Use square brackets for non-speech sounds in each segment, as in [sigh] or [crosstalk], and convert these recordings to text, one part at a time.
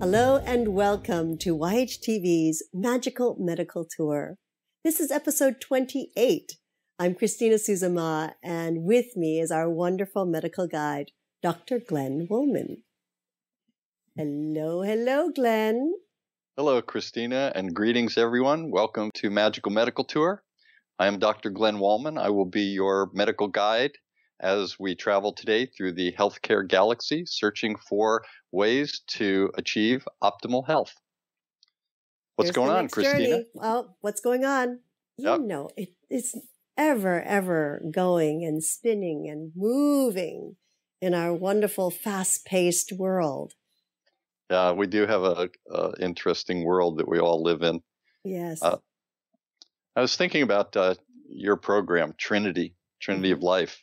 Hello and welcome to YHTV's Magical Medical Tour. This is episode 28. I'm Christina Suzama, and with me is our wonderful medical guide, Dr. Glenn Wollman. Hello, hello, Glenn. Hello, Christina, and greetings, everyone. Welcome to Magical Medical Tour. I am Dr. Glenn Wollman. I will be your medical guide as we travel today through the healthcare galaxy, searching for ways to achieve optimal health. What's Here's going on, Christina? journey. Well, what's going on? You Yep. know, it, it's ever, ever going and spinning and moving in our wonderful, fast paced world. Yeah, we do have a, a interesting world that we all live in. Yes. Uh, I was thinking about uh, your program, Trinity, Trinity Mm-hmm. of Life.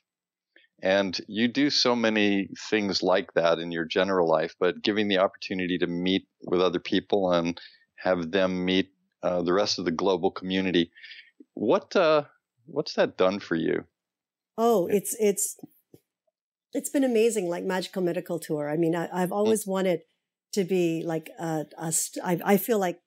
And you do so many things like that in your general life, but giving the opportunity to meet with other people and have them meet uh, the rest of the global community. What uh, what's that done for you? Oh, it's it's it's been amazing, like magical medical tour. I mean, I, I've always wanted to be like a, a st- I, I feel like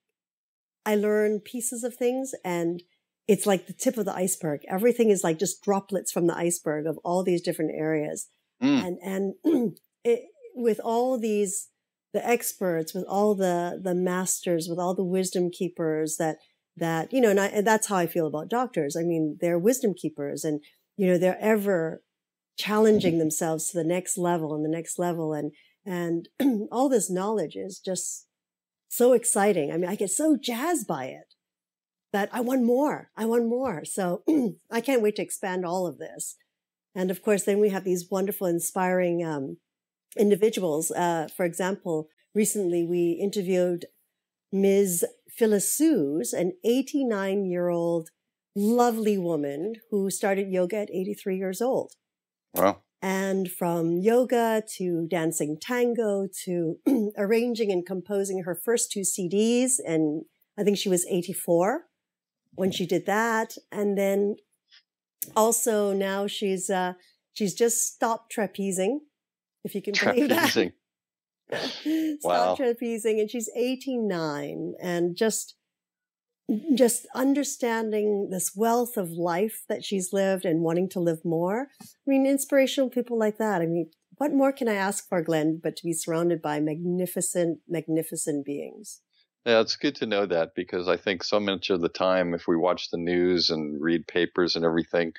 I learn pieces of things, and it's like the tip of the iceberg. Everything is like just droplets from the iceberg of all these different areas, Mm. and and [clears throat] it, with all these the experts, with all the the masters, with all the wisdom keepers that that you know, and, I, and that's how I feel about doctors. I mean, they're wisdom keepers, and you know, they're ever challenging themselves to the next level and the next level, and and [clears throat] all this knowledge is just so exciting. I mean, I get so jazzed by it that I want more. I want more. So [clears throat] I can't wait to expand all of this. And of course, then we have these wonderful, inspiring um, individuals. Uh, for example, recently we interviewed Ms. Phyllis Sues, an 89 year old lovely woman who started yoga at 83 years old. Well, And from yoga to dancing tango to [clears throat] arranging and composing her first two CDs. And I think she was 84 when she did that. And then also now she's, uh, she's just stopped trapezing, if you can believe that. trapezing. [laughs] Stop Wow. trapezing and she's 89 and just just understanding this wealth of life that she's lived and wanting to live more. I mean, inspirational people like that. I mean, what more can I ask for, Glenn, but to be surrounded by magnificent, magnificent beings? Yeah, it's good to know that because I think so much of the time, if we watch the news and read papers and everything,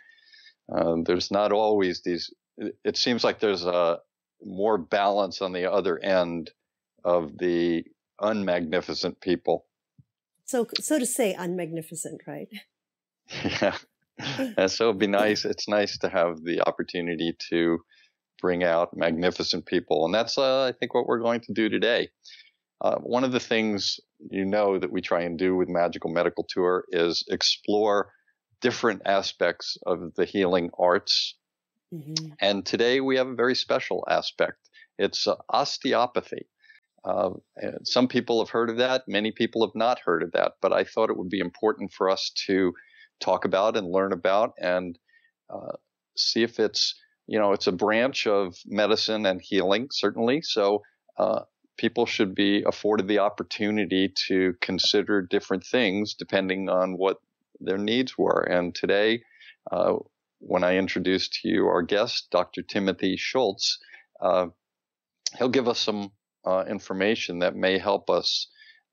uh, there's not always these. It it seems like there's a more balance on the other end of the unmagnificent people. So, so to say, unmagnificent, right? Yeah. [laughs] And so it'd be nice. It's nice to have the opportunity to bring out magnificent people. And that's, uh, I think, what we're going to do today. Uh, one of the things you know that we try and do with Magical Medical Tour is explore different aspects of the healing arts. Mhm. And today we have a very special aspect. It's uh, osteopathy. Uh, some people have heard of that. Many people have not heard of that. But I thought it would be important for us to talk about and learn about and uh, see if it's, you know, it's a branch of medicine and healing, certainly. So uh, people should be afforded the opportunity to consider different things depending on what their needs were. And today, uh, when I introduce to you our guest, Dr. Timothy Schultz, uh, he'll give us some uh, information that may help us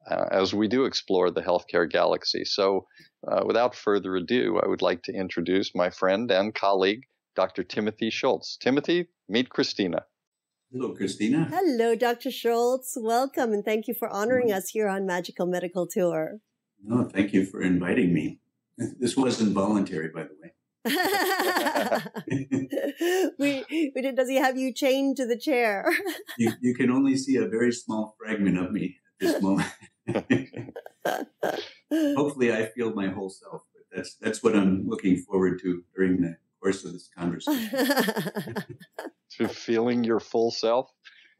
uh, as we do explore the healthcare galaxy. So, uh, without further ado, I would like to introduce my friend and colleague, Dr. Timothy Schultz. Timothy, meet Christina. Hello, Christina. Hello, Dr. Schultz. Welcome and thank you for honoring us here on Magical Medical Tour. No, thank you for inviting me. This wasn't voluntary, by the way. [laughs] we, we did, does he have you chained to the chair? [laughs] you, you can only see a very small fragment of me at this [laughs] moment. Hopefully, I feel my whole self, but that's that's what I'm looking forward to during the course of this conversation. To feeling your full self.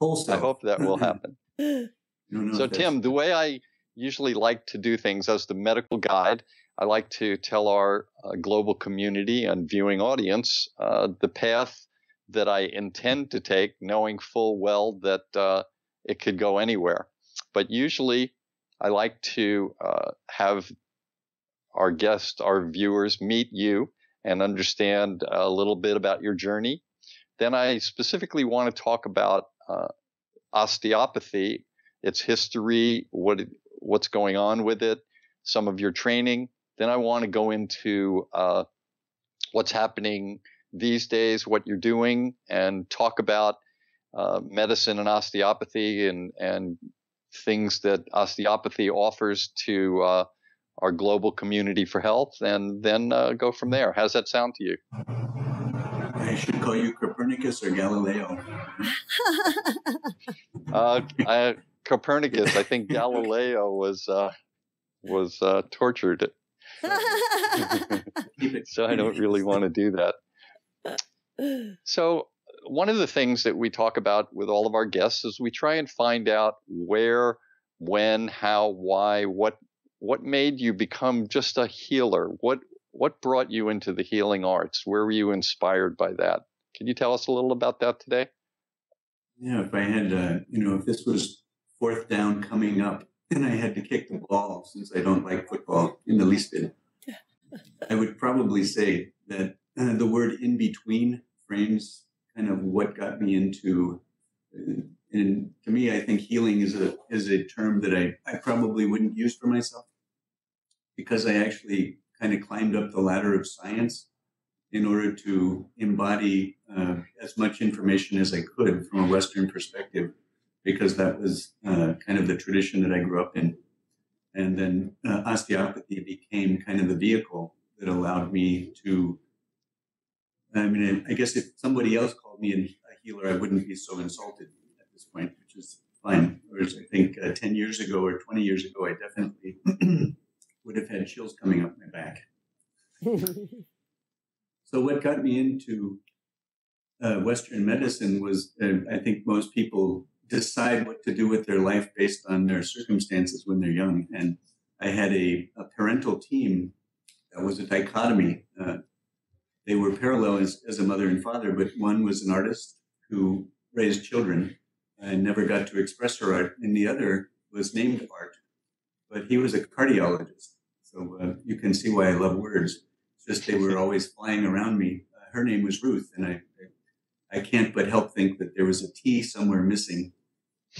Whole I hope that will happen. I don't know So, Tim, the way I usually like to do things as the medical guide, I like to tell our uh, global community and viewing audience uh, the path that I intend to take, knowing full well that uh, it could go anywhere. but usually I like to uh, have our guests, our viewers meet you and understand a little bit about your journey. Then I specifically want to talk about uh, osteopathy, its history, what what's going on with it, some of your training. Then I want to go into uh, what's happening these days, what you're doing, and talk about uh, medicine and osteopathy and and things that osteopathy offers to uh, our global community for health, and then uh, go from there. How's that sound to you? I should call you Copernicus or Galileo. [laughs] uh, I, Copernicus. I think Galileo was uh, was uh, tortured, [laughs] so I don't really want to do that. So one of the things that we talk about with all of our guests is we try and find out where, when, how, why, what what made you become just a healer? What what brought you into the healing arts? Where were you inspired by that? Can you tell us a little about that today? Yeah, if I had, uh, you know, if this was fourth down coming up and I had to kick the ball, since I don't like football in the least bit, [laughs] I would probably say that uh, the word in between frames kind of what got me into. Uh, and to me, I think healing is a is a term that I, I probably wouldn't use for myself because I actually kind of climbed up the ladder of science in order to embody uh, as much information as I could from a Western perspective, because that was uh, kind of the tradition that I grew up in. And then uh, osteopathy became kind of the vehicle that allowed me to. I mean, I guess if somebody else called me a healer, I wouldn't be so insulted at this point, which is fine. Whereas I think uh, 10 years ago or 20 years ago, I definitely would have had chills coming up my back. [laughs] so, what got me into uh, Western medicine was uh, I think most people decide what to do with their life based on their circumstances when they're young. And I had a, a parental team that was a dichotomy. Uh, they were parallel as, as a mother and father, but one was an artist who raised children and never got to express her art, and the other was named art, but he was a cardiologist. So uh, you can see why I love words. It's just they were always flying around me. Uh, her name was Ruth, and I, I can't but help think that there was a T somewhere missing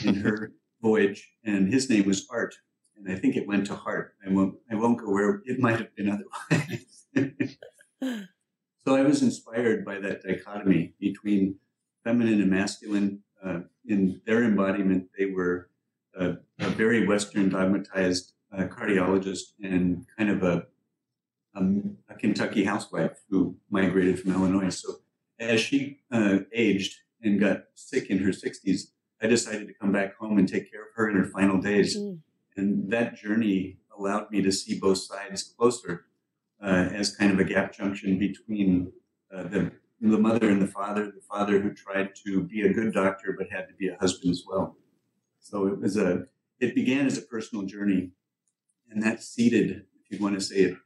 in her [laughs] voyage, and his name was Art, and I think it went to heart. I won't, I won't go where it might have been otherwise. [laughs] so I was inspired by that dichotomy between feminine and masculine. Uh, in their embodiment, they were a, a very Western dogmatized a cardiologist and kind of a, a, a, Kentucky housewife who migrated from Illinois. So as she uh, aged and got sick in her 60s, I decided to come back home and take care of her in her final days. Mm. And that journey allowed me to see both sides closer uh, as kind of a gap junction between uh, the, the mother and the father, the father who tried to be a good doctor but had to be a husband as well. So it was a, it began as a personal journey and that seeded, if you want to say it,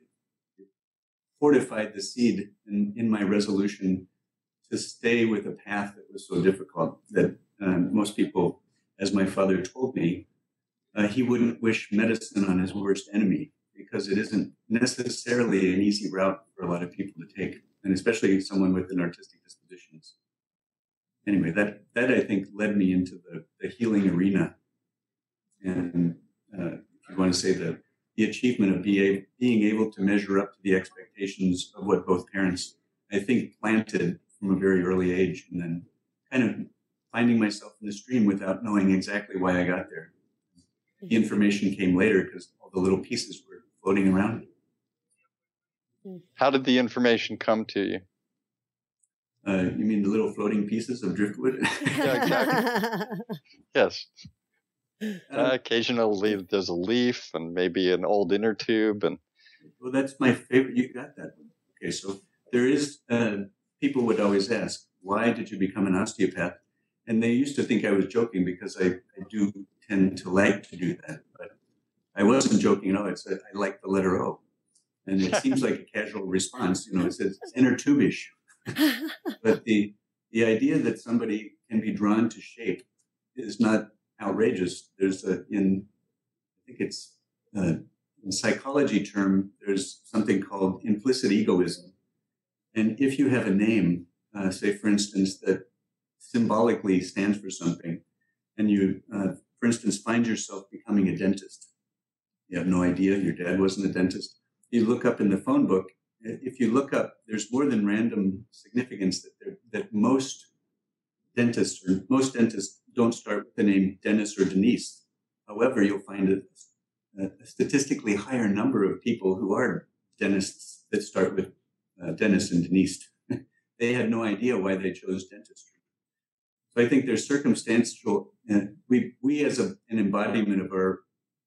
fortified the seed in, in my resolution to stay with a path that was so difficult that um, most people, as my father told me, uh, he wouldn't wish medicine on his worst enemy because it isn't necessarily an easy route for a lot of people to take, and especially someone with an artistic disposition. Anyway, that that I think led me into the, the healing arena, and uh, if you want to say the the achievement of be being able to measure up to the expectations of what both parents, I think, planted from a very early age, and then kind of finding myself in the stream without knowing exactly why I got there. The information came later because all the little pieces were floating around. How did the information come to you? Uh, you mean the little floating pieces of driftwood? [laughs] yeah, exactly. [laughs] yes. Uh, occasionally, there's a leaf and maybe an old inner tube, and well, that's my favorite. You got that one. Okay, so there is. Uh, people would always ask, "Why did you become an osteopath?" And they used to think I was joking because I, I do tend to like to do that, but I wasn't joking at all. I said I like the letter O, and it [laughs] seems like a casual response. You know, it says it's inner tubish, [laughs] but the the idea that somebody can be drawn to shape is not outrageous. There's a, in, I think it's uh, in psychology term, there's something called implicit egoism. And if you have a name, uh, say for instance, that symbolically stands for something, and you, uh, for instance, find yourself becoming a dentist, you have no idea your dad wasn't a dentist. You look up in the phone book. If you look up, there's more than random significance that that most dentists or most dentists don't start with the name Dennis or Denise. However, you'll find a, a statistically higher number of people who are dentists that start with uh, Dennis and Denise. [laughs] they had no idea why they chose dentistry. So I think there's circumstantial. Uh, we we as a, an embodiment of our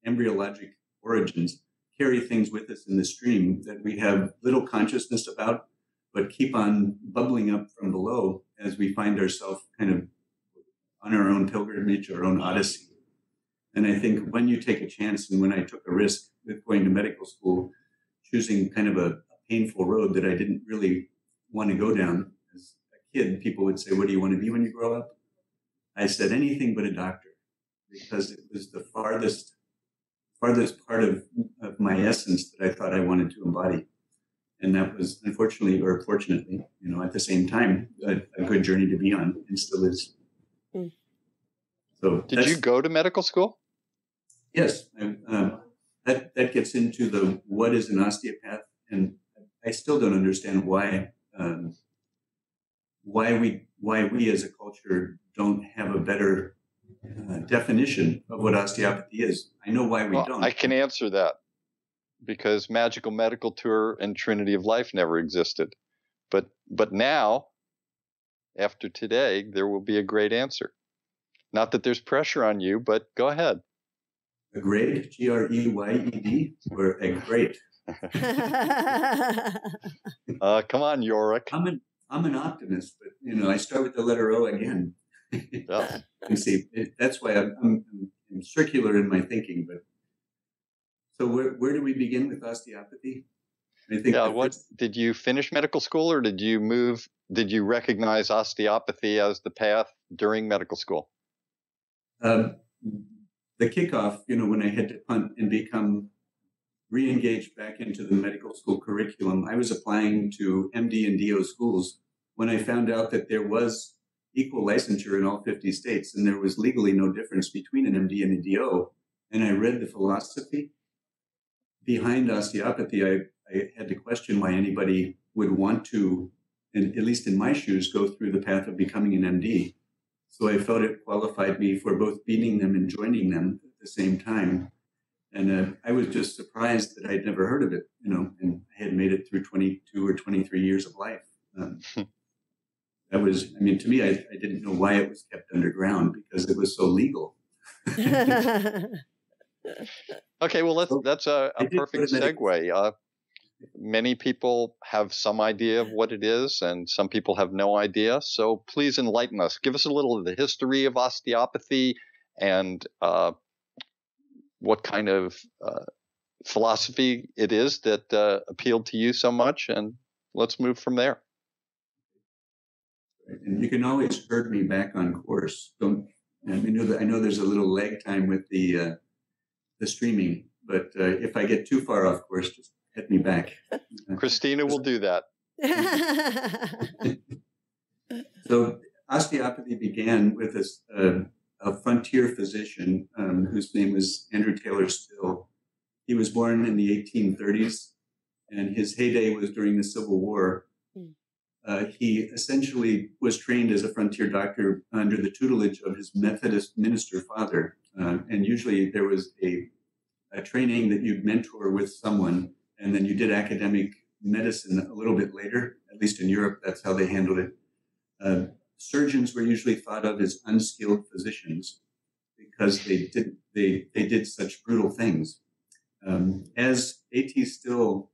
embryologic origins carry things with us in the stream that we have little consciousness about, but keep on bubbling up from below as we find ourselves kind of on our own pilgrimage, our own odyssey. And I think when you take a chance, and when I took a risk with going to medical school, choosing kind of a, painful road that I didn't really want to go down as a kid, people would say, What do you want to be when you grow up? I said, Anything but a doctor, because it was the farthest, farthest part of, of my essence that I thought I wanted to embody and that was unfortunately or fortunately, you know, at the same time, a, a good journey to be on, and still is. Mm. So, did you go to medical school? Yes, I, um, that that gets into the what is an osteopath, and I still don't understand why um, why we why we as a culture don't have a better uh, definition of what osteopathy is. I know why we well, don't. I can answer that because Magical Medical Tour and Trinity of Life never existed. But but now, after today, there will be a great answer. Not that there's pressure on you, but go ahead. A great, G R E Y E D, or a great. [laughs] uh, come on, Yorick. I'm an I'm an optimist, but you know I start with the letter O again. yeah. [laughs] you see, it, that's why I'm, I'm, I'm circular in my thinking, but so where, where do we begin with osteopathy? I think yeah, what first... did you finish medical school or did you move did you recognize osteopathy as the path during medical school? Um, the kickoff, you know, when I had to punt and become re-engaged back into the medical school curriculum, I was applying to MD and DO schools when I found out that there was equal licensure in all 50 states and there was legally no difference between an MD and a DO. And I read the philosophy behind osteopathy, I, I had to question why anybody would want to, and at least in my shoes, go through the path of becoming an MD. So I felt it qualified me for both beating them and joining them at the same time. And uh, I was just surprised that I'd never heard of it, you know, and I had made it through 22 or 23 years of life. Um, that was, I mean, to me, I, I didn't know why it was kept underground because it was so legal. [laughs] okay, well, that's that's a, a perfect segue. Uh, many people have some idea of what it is, and some people have no idea. So please enlighten us. Give us a little of the history of osteopathy and uh, what kind of uh, philosophy it is that uh, appealed to you so much, and let's move from there. And you can always herd me back on course. Don't I know that I know there's a little lag time with the uh, the streaming. But uh, if I get too far off course, just hit me back. [laughs] Christina will do that. [laughs] [laughs] so osteopathy began with a, uh, a frontier physician um, whose name was Andrew Taylor Still. He was born in the 1830s, and his heyday was during the Civil War. Hmm. Uh, he essentially was trained as a frontier doctor under the tutelage of his Methodist minister father. Uh, and usually there was a, a training that you'd mentor with someone, and then you did academic medicine a little bit later. At least in Europe, that's how they handled it. Uh, surgeons were usually thought of as unskilled physicians because they did they they did such brutal things. Um, as A.T. Still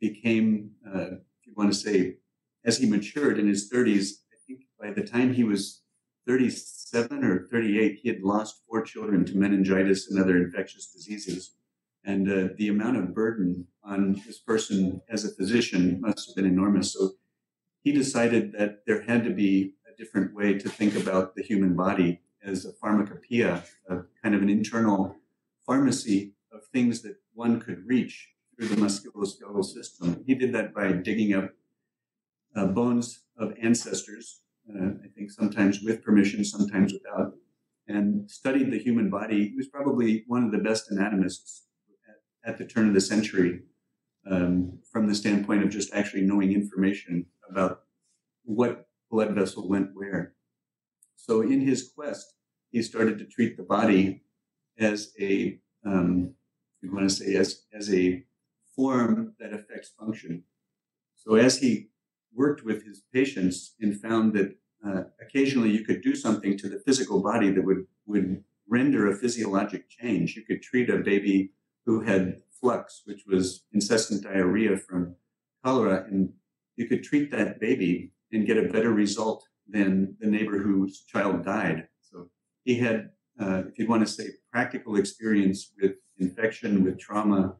became, uh, if you want to say, as he matured in his 30s, I think by the time he was 37 or 38, he had lost four children to meningitis and other infectious diseases. And uh, the amount of burden on this person as a physician must have been enormous. So he decided that there had to be a different way to think about the human body as a pharmacopoeia, a kind of an internal pharmacy of things that one could reach through the musculoskeletal system. He did that by digging up uh, bones of ancestors, uh, I think sometimes with permission, sometimes without, and studied the human body. He was probably one of the best anatomists at, the turn of the century um, from the standpoint of just actually knowing information about what blood vessel went where. So in his quest, he started to treat the body as a, um, you want to say, as, as a form that affects function. So as he worked with his patients and found that uh, occasionally you could do something to the physical body that would, would render a physiologic change. You could treat a baby who had flux, which was incessant diarrhea from cholera, and you could treat that baby and get a better result than the neighbor whose child died. So he had, uh, if you want to say, practical experience with infection, with trauma,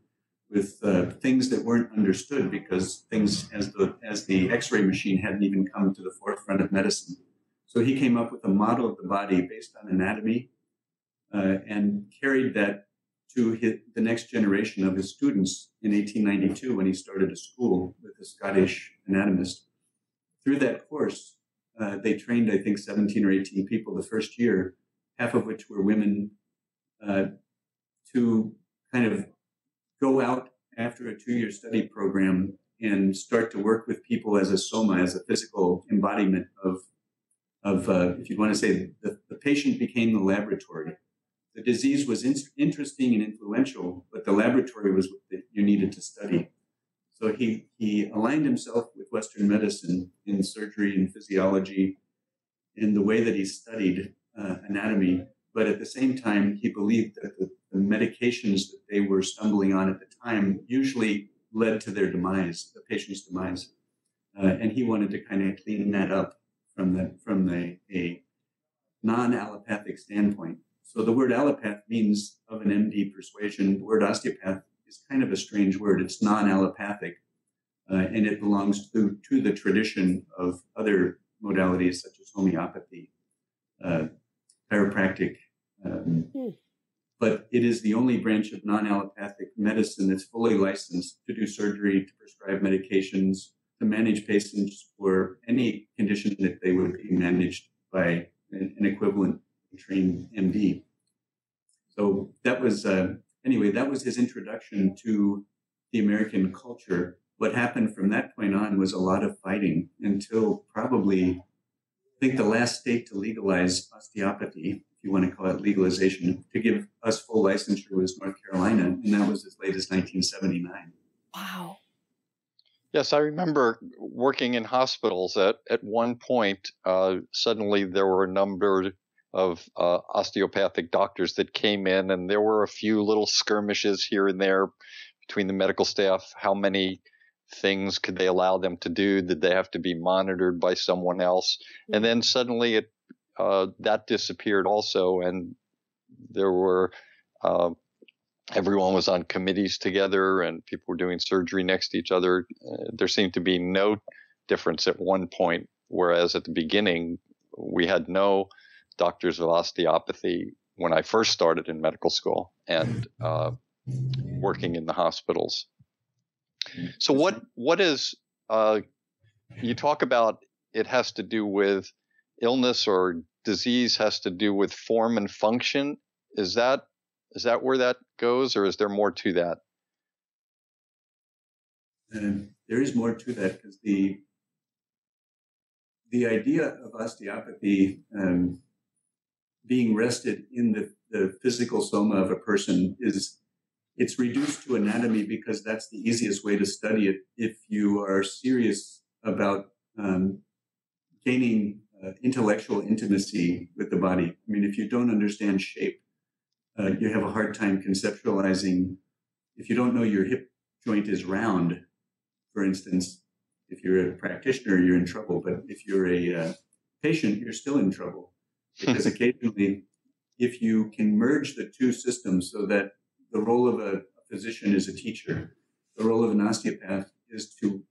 with uh, things that weren't understood because things as the as the X-ray machine hadn't even come to the forefront of medicine. So he came up with a model of the body based on anatomy uh, and carried that to his, the next generation of his students in 1892 when he started a school with a Scottish anatomist. Through that course, uh, they trained, I think, 17 or 18 people the first year, half of which were women, uh, to kind of go out after a two year study program and start to work with people as a soma, as a physical embodiment of, of uh, if you want to say, the, the patient became the laboratory. The disease was in, interesting and influential, but the laboratory was what you needed to study. So he, he aligned himself with Western medicine in surgery and physiology in the way that he studied uh, anatomy. But at the same time, he believed that the the medications that they were stumbling on at the time usually led to their demise, the patient's demise. Uh, and he wanted to kind of clean that up from the from the a non-allopathic standpoint. So the word allopath means of an MD persuasion. The word osteopath is kind of a strange word. It's non-allopathic, uh, and it belongs to to the tradition of other modalities such as homeopathy, uh, chiropractic. Um, mm but it is the only branch of non-allopathic medicine that's fully licensed to do surgery, to prescribe medications, to manage patients for any condition that they would be managed by an, equivalent trained MD. So that was, uh, anyway, that was his introduction to the American culture. What happened from that point on was a lot of fighting until probably, I think the last state to legalize osteopathy if you want to call it legalization, to give us full licensure was North Carolina, and that was as late as 1979. Wow. Yes, I remember working in hospitals. At at one point, uh, suddenly there were a number of uh, osteopathic doctors that came in, and there were a few little skirmishes here and there between the medical staff. How many things could they allow them to do? Did they have to be monitored by someone else? And mm-hmm. then suddenly it uh, that disappeared also, and there were uh, everyone was on committees together, and people were doing surgery next to each other. Uh, there seemed to be no difference at one point, whereas at the beginning we had no doctors of osteopathy when I first started in medical school and uh, working in the hospitals. So what what is uh, you talk about? It has to do with illness or disease has to do with form and function. Is that is that where that goes, or is there more to that? Um, there is more to that because the the idea of osteopathy um, being rested in the, the physical soma of a person is it's reduced to anatomy because that's the easiest way to study it if you are serious about um, gaining uh, intellectual intimacy with the body. I mean, if you don't understand shape, uh, you have a hard time conceptualizing. If you don't know your hip joint is round, for instance, if you're a practitioner, you're in trouble. But if you're a uh, patient, you're still in trouble because [laughs] occasionally, if you can merge the two systems so that the role of a physician is a teacher, the role of an osteopath is to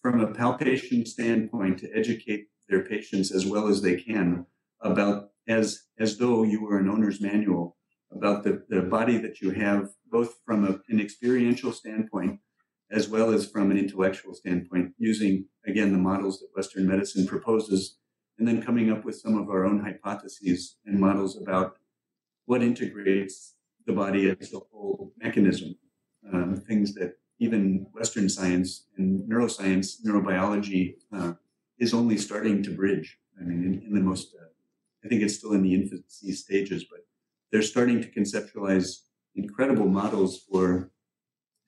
from a palpation standpoint to educate their patients as well as they can about as as though you were an owner's manual about the, the body that you have, both from a, an experiential standpoint as well as from an intellectual standpoint, using again the models that Western medicine proposes, and then coming up with some of our own hypotheses and models about what integrates the body as a whole mechanism, um, things that even Western science and neuroscience, neurobiology uh, is only starting to bridge. I mean, in, in the most, uh, I think it's still in the infancy stages, but they're starting to conceptualize incredible models for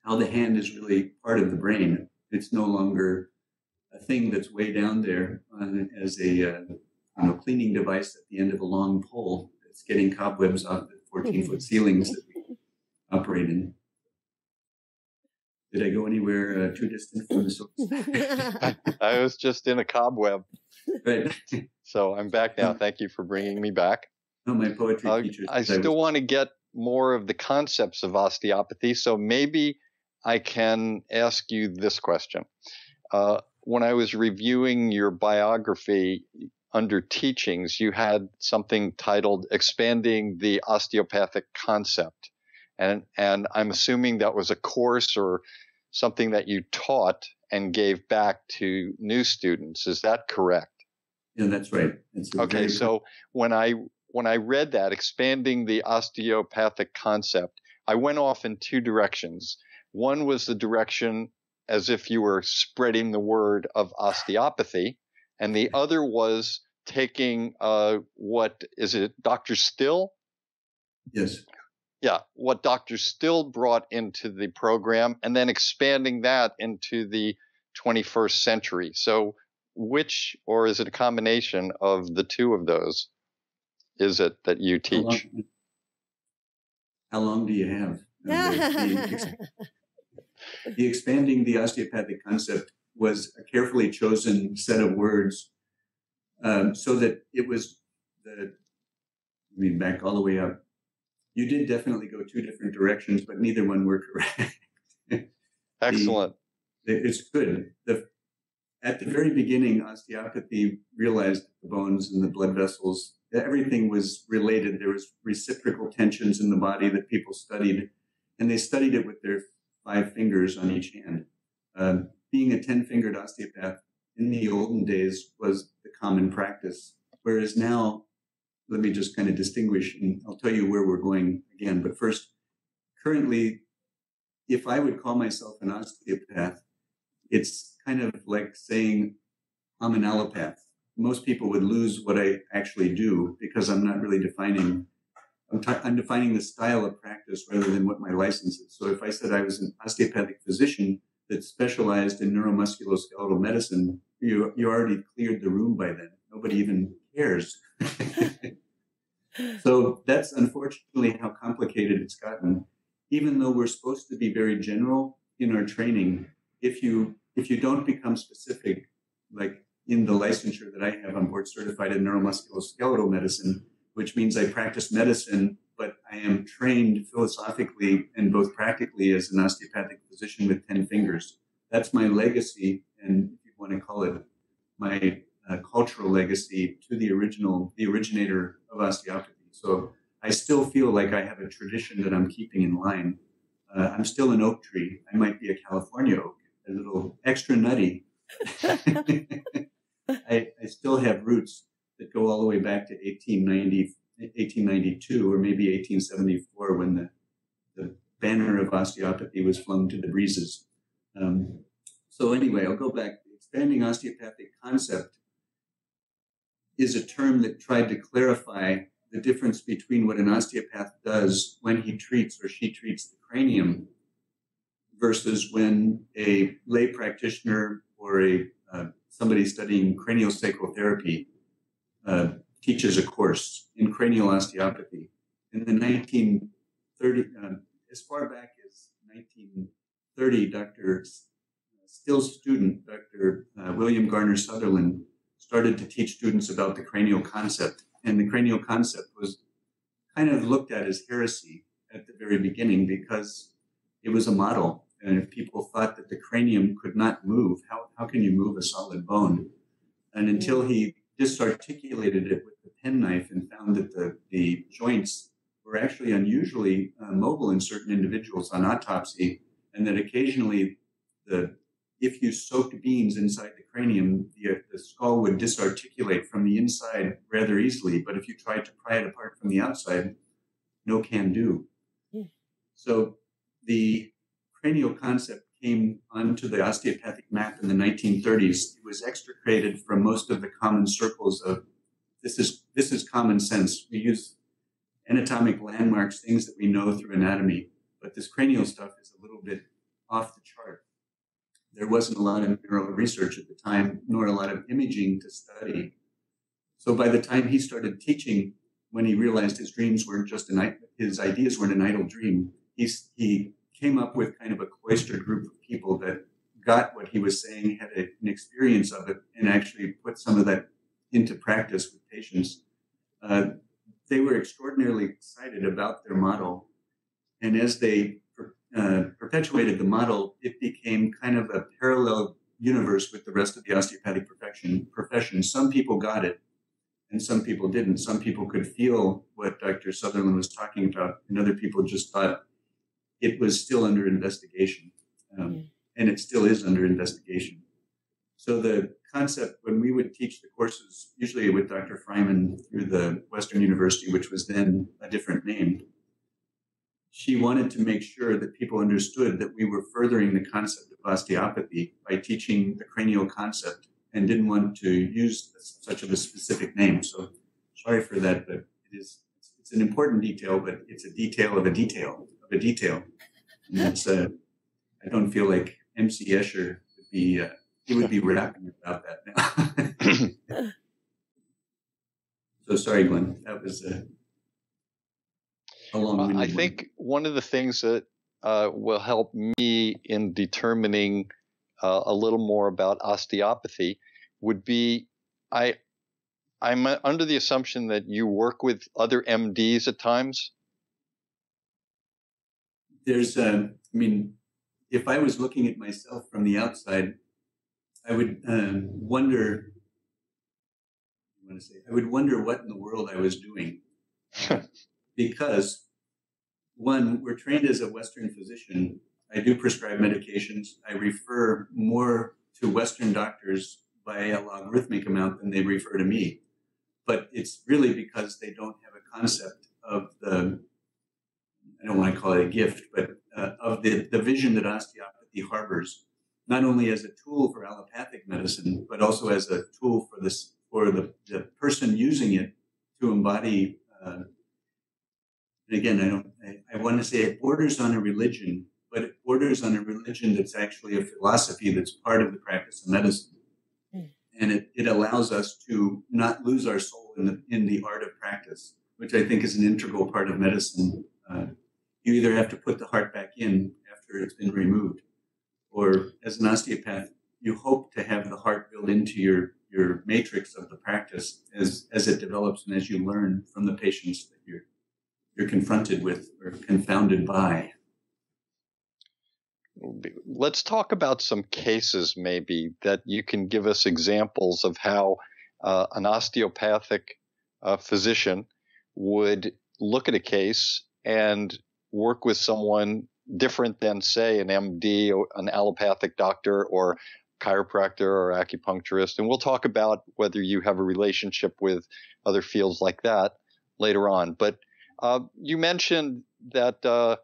how the hand is really part of the brain. It's no longer a thing that's way down there on, as a uh, you know cleaning device at the end of a long pole that's getting cobwebs off the 14 foot ceilings that we operate in. Did I go anywhere uh, too distant from the source? I, [laughs] I was just in a cobweb. right. So I'm back now. Thank you for bringing me back. No, my poetry Uh, teacher. I still was- want to get more of the concepts of osteopathy. So maybe I can ask you this question. Uh, when I was reviewing your biography under teachings, you had something titled Expanding the Osteopathic Concept. And, and I'm assuming that was a course or something that you taught and gave back to new students. Is that correct? Yeah, that's right. A Okay, very- so when I when I read that, expanding the osteopathic concept, I went off in two directions. One was the direction as if you were spreading the word of osteopathy, and the other was taking uh, what is it, Dr. Still? yes, Yeah, what Dr. Still brought into the program, and then expanding that into the 21st century. So, which, or is it a combination of the two of those? Is it that you How long, teach? how long do you have? [laughs] The, the, the expanding the osteopathic concept was a carefully chosen set of words um, so that it was the, I mean, back all the way up. You did definitely go two different directions, but neither one were correct. [laughs] Excellent. it's good. The, at the very beginning, osteopathy realized the bones and the blood vessels, everything was related. There was reciprocal tensions in the body that people studied, and they studied it with their five fingers on each hand. Um, being a 10-fingered osteopath in the olden days was the common practice, whereas now, let me just kind of distinguish, and I'll tell you where we're going again. But first, currently, if I would call myself an osteopath, it's kind of like saying I'm an allopath. Most people would lose what I actually do because I'm not really defining. I'm, t- I'm defining the style of practice rather than what my license is. So if I said I was an osteopathic physician that specialized in neuromusculoskeletal medicine, you you already cleared the room by then. Nobody even cares. [laughs] so that's unfortunately how complicated it's gotten. Even though we're supposed to be very general in our training, if you if you don't become specific, like in the licensure that I have, I'm board certified in neuromusculoskeletal medicine, which means I practice medicine, but I am trained philosophically and both practically as an osteopathic physician with 10 fingers. That's my legacy, and if you want to call it my uh, cultural legacy to the original, the originator of osteopathy. So I still feel like I have a tradition that I'm keeping in line. Uh, I'm still an oak tree. I might be a California oak, a little extra nutty. [laughs] I, I still have roots that go all the way back to 1890, 1892 or maybe 1874 when the, the banner of osteopathy was flung to the breezes. Um, so anyway, I'll go back. Expanding osteopathic concept is a term that tried to clarify the difference between what an osteopath does when he treats or she treats the cranium versus when a lay practitioner or a uh, somebody studying craniosacral therapy uh, teaches a course in cranial osteopathy. In the 1930, um, as far back as 1930, Dr. Still's student, Dr. Uh, William Garner Sutherland, started to teach students about the cranial concept. And the cranial concept was kind of looked at as heresy at the very beginning because it was a model. And if people thought that the cranium could not move, how, how can you move a solid bone? And until he disarticulated it with the penknife and found that the, the joints were actually unusually uh, mobile in certain individuals on autopsy, and that occasionally the if you soaked beans inside the cranium, the, the skull would disarticulate from the inside rather easily. But if you tried to pry it apart from the outside, no can do. Hmm. So the cranial concept came onto the osteopathic map in the 1930s. It was extricated from most of the common circles of this is this is common sense. We use anatomic landmarks, things that we know through anatomy, but this cranial stuff is a little bit off the chart. There wasn't a lot of neural research at the time, nor a lot of imaging to study. So by the time he started teaching, when he realized his dreams weren't just an his ideas weren't an idle dream, he he came up with kind of a cloistered group of people that got what he was saying, had a, an experience of it, and actually put some of that into practice with patients. Uh, they were extraordinarily excited about their model. And as they uh, perpetuated the model, it became kind of a parallel universe with the rest of the osteopathic profession. profession. Some people got it, and some people didn't. Some people could feel what Dr. Sutherland was talking about, and other people just thought it was still under investigation. Um. And it still is under investigation. So the concept when we would teach the courses, usually with Dr. Frymann through the Western University, which was then a different name, she wanted to make sure that people understood that we were furthering the concept of osteopathy by teaching the cranial concept and didn't want to use such of a specific name. So sorry for that, but it is it's an important detail, but it's a detail of a detail a detail. And that's uh, I don't feel like MC Escher would be uh, he would be rapping about that now. [laughs] so sorry, Glenn. That was uh, a long. I think one of the things that uh, will help me in determining uh, a little more about osteopathy would be I I'm uh, under the assumption that you work with other MDs at times. There's, uh, I mean, if I was looking at myself from the outside, I would um, wonder. I want to say I would wonder what in the world I was doing, [laughs] because one, we're trained as a Western physician. I do prescribe medications. I refer more to Western doctors by a logarithmic amount than they refer to me. But it's really because they don't have a concept of the, I don't want to call it a gift, but uh, of the, the vision that osteopathy harbors not only as a tool for allopathic medicine, but also as a tool for this for the, the person using it to embody. Uh, and again, I don't. I, I want to say it borders on a religion, but it borders on a religion that's actually a philosophy that's part of the practice of medicine, mm. and it, it allows us to not lose our soul in the in the art of practice, which I think is an integral part of medicine. Uh, you either have to put the heart back in after it's been removed, or as an osteopath, you hope to have the heart built into your your matrix of the practice as as it develops and as you learn from the patients that you're you're confronted with or confounded by. Let's talk about some cases, maybe that you can give us examples of how uh, an osteopathic uh, physician would look at a case and work with someone different than, say, an MD an allopathic doctor or chiropractor or acupuncturist. And we'll talk about whether you have a relationship with other fields like that later on. But uh, you mentioned that uh,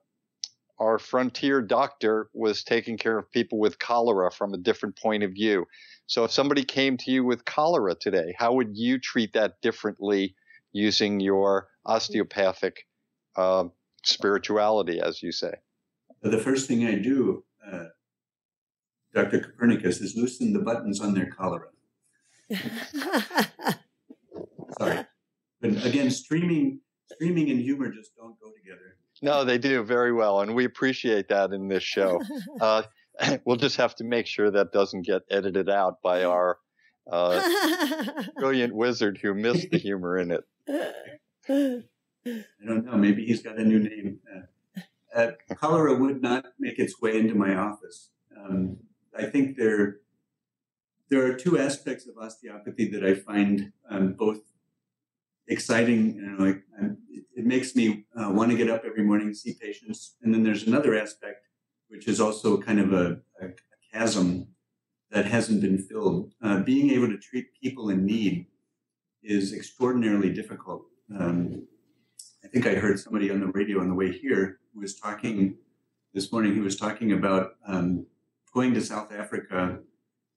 our frontier doctor was taking care of people with cholera from a different point of view. So if somebody came to you with cholera today, how would you treat that differently using your osteopathic uh, spirituality, as you say? the first thing I do, uh, Dr. Copernicus, is loosen the buttons on their cholera. Sorry. But again, streaming, streaming and humor just don't go together. No, they do very well, and we appreciate that in this show. [laughs] Uh, [laughs] we'll just have to make sure that doesn't get edited out by our uh, [laughs] brilliant wizard who missed the humor in it. I don't know. Maybe he's got a new name. Uh, uh, cholera would not make its way into my office. Um, I think there there are two aspects of osteopathy that I find um, both exciting. You know, like, it, it, makes me uh, want to get up every morning and see patients. And then there's another aspect, which is also kind of a, a chasm that hasn't been filled. Uh, being able to treat people in need is extraordinarily difficult. Um, I think I heard somebody on the radio on the way here who was talking this morning. He was talking about um, going to South Africa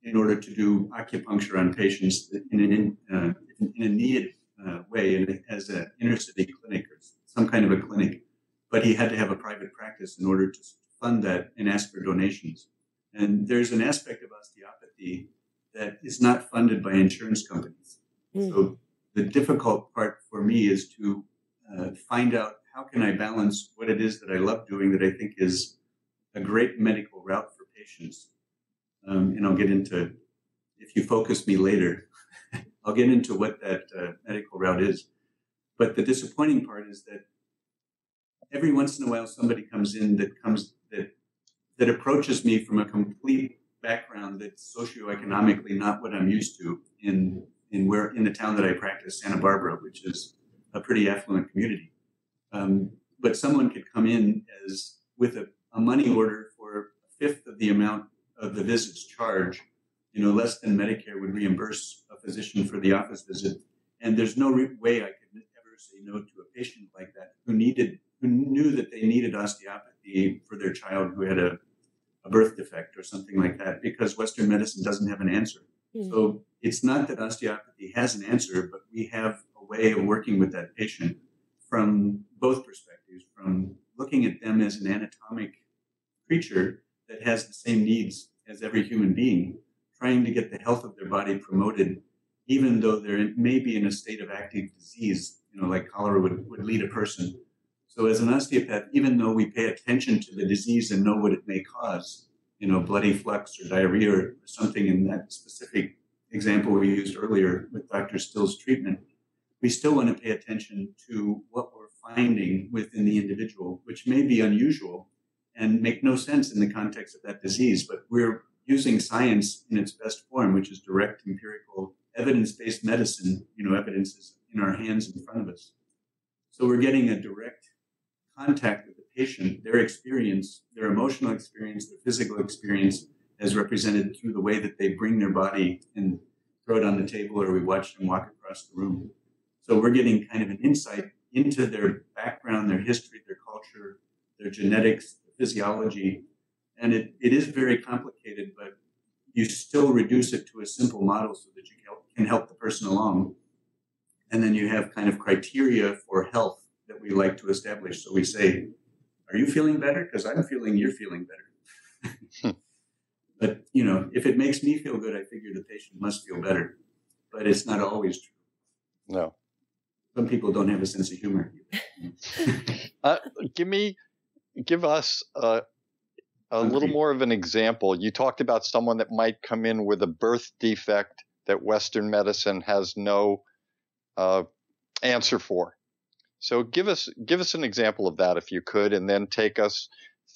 in order to do acupuncture on patients in, an, uh, in a needed uh, way and as an inner city clinic or some kind of a clinic. But he had to have a private practice in order to fund that and ask for donations. And there's an aspect of osteopathy that is not funded by insurance companies. Mm. So the difficult part for me is to uh, find out how can I balance what it is that I love doing that I think is a great medical route for patients. Um, and I'll get into, if you focus me later, [laughs] I'll get into what that uh, medical route is. But the disappointing part is that every once in a while somebody comes in that comes that that approaches me from a complete background that's socioeconomically not what I'm used to in in where in the town that I practice, Santa Barbara, which is a pretty affluent community. Um, but someone could come in as with a, a money order for a fifth of the amount of the visit's charge, you know, less than Medicare would reimburse a physician for the office visit. And there's no re- way I could ever say no to a patient like that who needed, who knew that they needed osteopathy for their child who had a, a birth defect or something like that, because Western medicine doesn't have an answer. Mm-hmm. So it's not that osteopathy has an answer, but we have way of working with that patient from both perspectives, from looking at them as an anatomic creature that has the same needs as every human being, trying to get the health of their body promoted, even though they may be in a state of active disease, you know, like cholera would, would lead a person. So as an osteopath, even though we pay attention to the disease and know what it may cause, you know, bloody flux or diarrhea or something in that specific example we used earlier with Dr. Still's treatment, we still want to pay attention to what we're finding within the individual, which may be unusual and make no sense in the context of that disease. But we're using science in its best form, which is direct empirical evidence-based medicine. You know, evidence is in our hands in front of us. So we're getting a direct contact with the patient, their experience, their emotional experience, their physical experience, as represented through the way that they bring their body and throw it on the table, or we watch them walk across the room. So we're getting kind of an insight into their background, their history, their culture, their genetics, physiology. And it, it is very complicated, but you still reduce it to a simple model so that you can help the person along. And then you have kind of criteria for health that we like to establish. So we say, Are you feeling better? Because I'm feeling you're feeling better. Hmm. [laughs] but, you know, if it makes me feel good, I figure the patient must feel better. But it's not always true. No. Some people don't have a sense of humor. [laughs] uh, give me give us a, a little more of an example. You talked about someone that might come in with a birth defect that Western medicine has no uh, answer for. So give us give us an example of that if you could, and then take us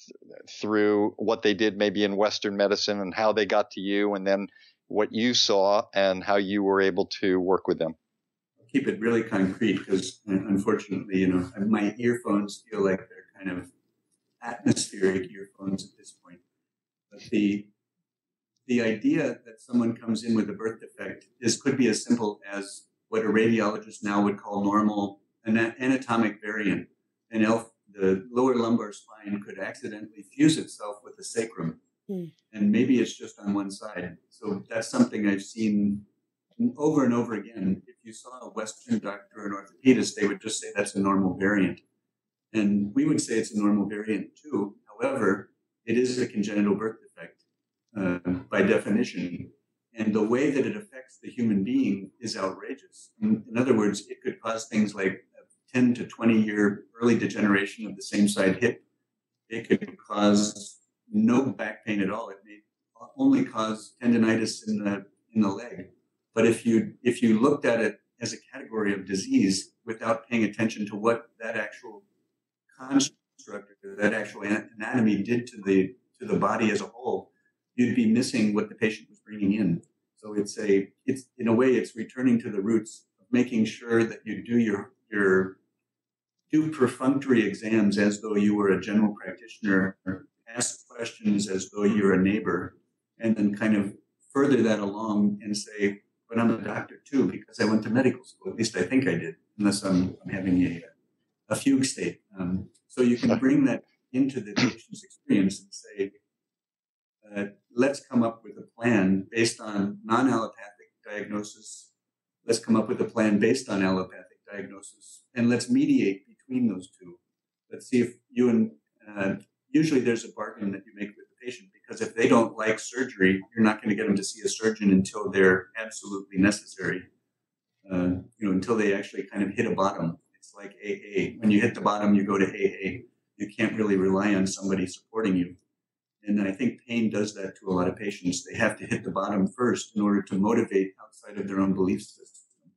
th- through what they did maybe in Western medicine and how they got to you, and then what you saw and how you were able to work with them. Keep it really concrete because unfortunately, you know, my earphones feel like they're kind of atmospheric earphones at this point. But the the idea that someone comes in with a birth defect is could be as simple as what a radiologist now would call normal an anatomic variant. An elf, the lower lumbar spine could accidentally fuse itself with the sacrum, mm. and maybe it's just on one side. So that's something I've seen over and over again. You saw a Western doctor or an orthopedist, they would just say that's a normal variant. And we would say it's a normal variant too. However, it is a congenital birth defect uh, by definition. And the way that it affects the human being is outrageous. In, in, other words, it could cause things like 10 to 20 year early degeneration of the same side hip. It could cause no back pain at all. It may only cause tendonitis in the in the leg. But if you if you looked at it as a category of disease without paying attention to what that actual construct that actual anatomy did to the to the body as a whole, you'd be missing what the patient was bringing in. So it's a it's in a way it's returning to the roots of making sure that you do your your do perfunctory exams as though you were a general practitioner, ask questions as though you're a neighbor, and then kind of further that along and say, but I'm a doctor too because I went to medical school. At least I think I did, unless I'm, I'm having a, a fugue state. Um, so you can bring that into the patient's experience and say, uh, let's come up with a plan based on non-allopathic diagnosis. Let's come up with a plan based on allopathic diagnosis, and let's mediate between those two. Let's see if you and uh, usually there's a bargain that you make because if they don't like surgery, you're not going to get them to see a surgeon until they're absolutely necessary. Uh, you know, until they actually kind of hit a bottom. It's like AA. When you hit the bottom, you go to AA. You can't really rely on somebody supporting you. And I think pain does that to a lot of patients. They have to hit the bottom first in order to motivate outside of their own belief system,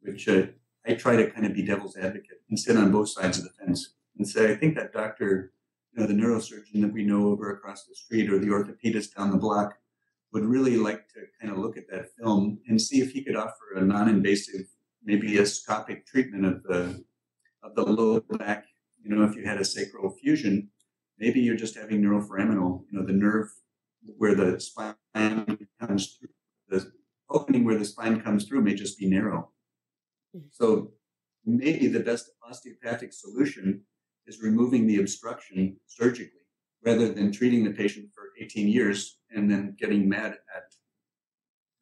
which uh, I try to kind of be devil's advocate and sit on both sides of the fence and say, I think that doctor, know, the neurosurgeon that we know over across the street or the orthopedist down the block would really like to kind of look at that film and see if he could offer a non-invasive, maybe a scopic treatment of the of the low back. You know, if you had a sacral fusion, maybe you're just having neuroforaminal. You know, the nerve where the spine comes through, the opening where the spine comes through may just be narrow. Hmm. So maybe the best osteopathic solution is removing the obstruction surgically rather than treating the patient for 18 years and then getting mad at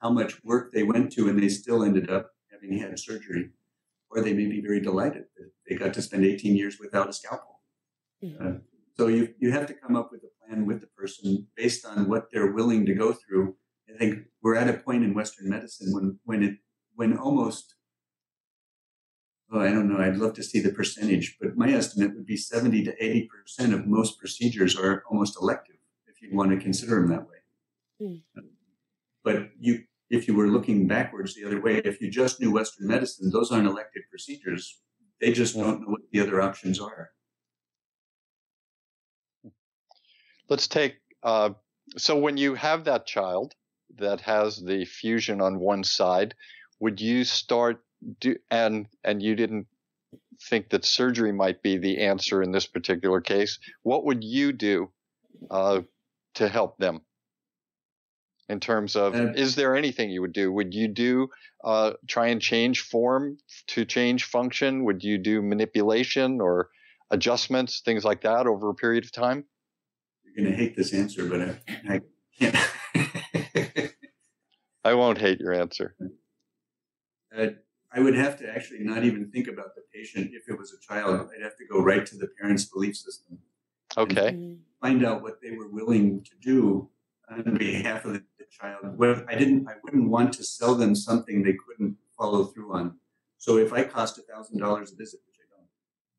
how much work they went to and they still ended up having had surgery. Or they may be very delighted that they got to spend 18 years without a scalpel. Mm-hmm. Uh, so you, you have to come up with a plan with the person based on what they're willing to go through. I think we're at a point in Western medicine when, when it, when almost oh, I don't know, I'd love to see the percentage, but my estimate would be 70 to 80% of most procedures are almost elective, if you want to consider them that way. Mm. But you, if you were looking backwards the other way, if you just knew Western medicine, those aren't elective procedures. They just don't know what the other options are. Let's take, uh, so when you have that child that has the fusion on one side, would you start do and and you didn't think that surgery might be the answer in this particular case, what would you do uh, to help them? In terms of, uh, is there anything you would do? Would you do uh, try and change form to change function? Would you do manipulation or adjustments, things like that, over a period of time? You're going to hate this answer, but I, I can't. [laughs] I won't hate your answer. Uh, I would have to actually not even think about the patient if it was a child. I'd have to go right to the parent's belief system. Okay. Find out what they were willing to do on behalf of the, child. I didn't, I wouldn't want to sell them something they couldn't follow through on. So if I cost a thousand dollars a visit, which I don't,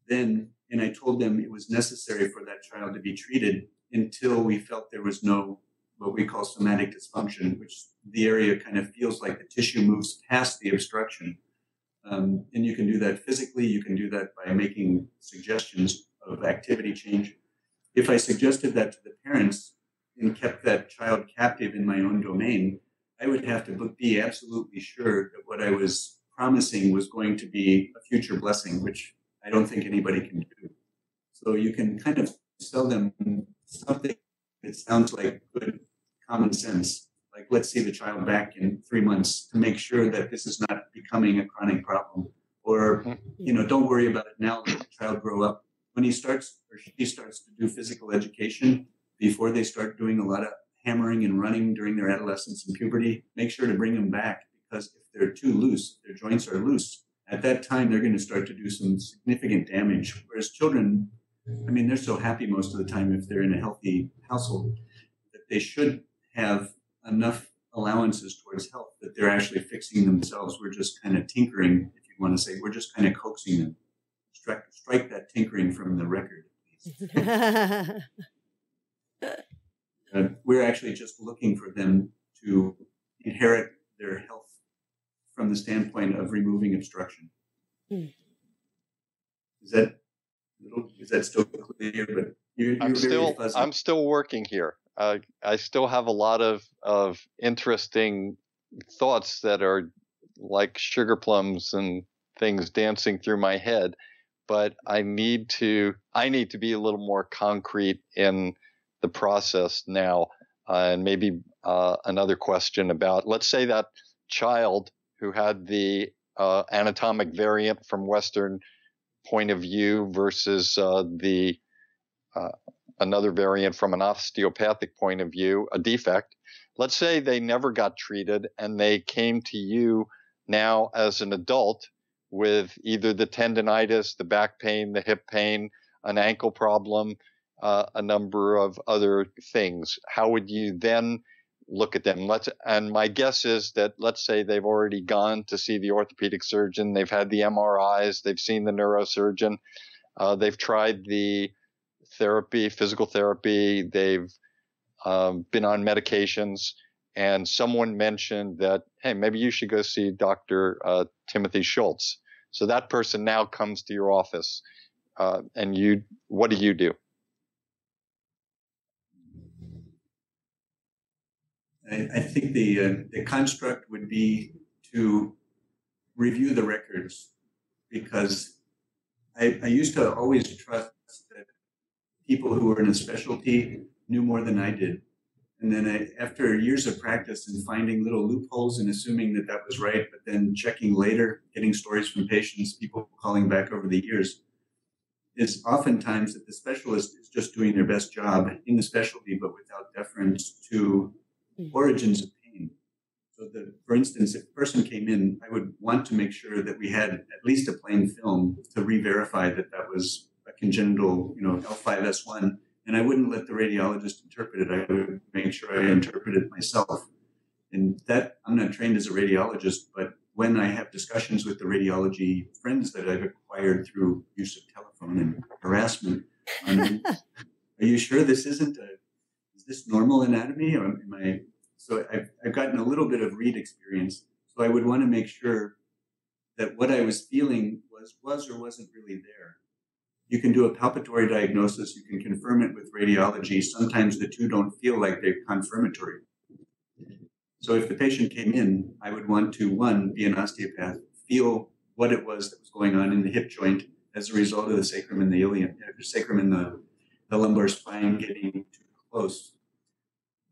then and I told them it was necessary for that child to be treated until we felt there was no what we call somatic dysfunction, which the area kind of feels like the tissue moves past the obstruction um, and you can do that physically. You can do that by making suggestions of activity change. If I suggested that to the parents and kept that child captive in my own domain, I would have to be absolutely sure that what I was promising was going to be a future blessing, which I don't think anybody can do. So you can kind of sell them something that sounds like good common sense like let's see the child back in three months to make sure that this is not becoming a chronic problem. Or mm-hmm. you know don't worry about it now let the child grow up. When he starts or she starts to do physical education before they start doing a lot of hammering and running during their adolescence and puberty make sure to bring them back. Because if they're too loose their joints are loose at that time they're going to start to do some significant damage. Whereas children i mean they're so happy most of the time if they're in a healthy household that they should have enough allowances towards health that they're actually fixing themselves. We're just kind of tinkering, if you want to say, we're just kind of coaxing them. Strike, strike that tinkering from the record, [laughs] uh, we're actually just looking for them to inherit their health from the standpoint of removing obstruction. Mm. Is that is that still clear? But you're, you're I'm still I'm still working here uh, I still have a lot of of interesting thoughts that are like sugar plums and things dancing through my head, but I need to I need to be a little more concrete in the process now. Uh, and maybe uh, another question about let's say that child who had the uh, anatomic variant from Western point of view versus uh, the uh, another variant from an osteopathic point of view, a defect. Let's say they never got treated and they came to you now as an adult with either the tendonitis, the back pain, the hip pain, an ankle problem, uh, a number of other things. How would you then look at them? Let's, and my guess is that let's say they've already gone to see the orthopedic surgeon, they've had the MRIs, they've seen the neurosurgeon, uh, they've tried the therapy, physical therapy, they've um, been on medications, and someone mentioned that, hey, maybe you should go see Dr. Uh, Timothy Schultz. So that person now comes to your office, uh, and you, what do you do? I, I think the uh, the construct would be to review the records because I, I used to always trust that people who were in a specialty knew more than I did. And then I, after years of practice and finding little loopholes and assuming that that was right, but then checking later, getting stories from patients, people calling back over the years, is oftentimes that the specialist is just doing their best job in the specialty, but without deference to hmm. origins of pain. So that, for instance, if a person came in, I would want to make sure that we had at least a plain film to re-verify that that was congenital, you know, L5S1 and I wouldn't let the radiologist interpret it. I would make sure I interpret it myself. And that I'm not trained as a radiologist, but when I have discussions with the radiology friends that I've acquired through use of telephone and harassment, um, [laughs] are you sure this isn't a is this normal anatomy or am I? So I've, I've gotten a little bit of read experience. So I would want to make sure that what I was feeling was was or wasn't really there. You can do a palpatory diagnosis. You can confirm it with radiology. Sometimes the two don't feel like they're confirmatory. So if the patient came in, I would want to, one, be an osteopath, feel what it was that was going on in the hip joint as a result of the sacrum and the ilium, the sacrum and the, the lumbar spine getting too close.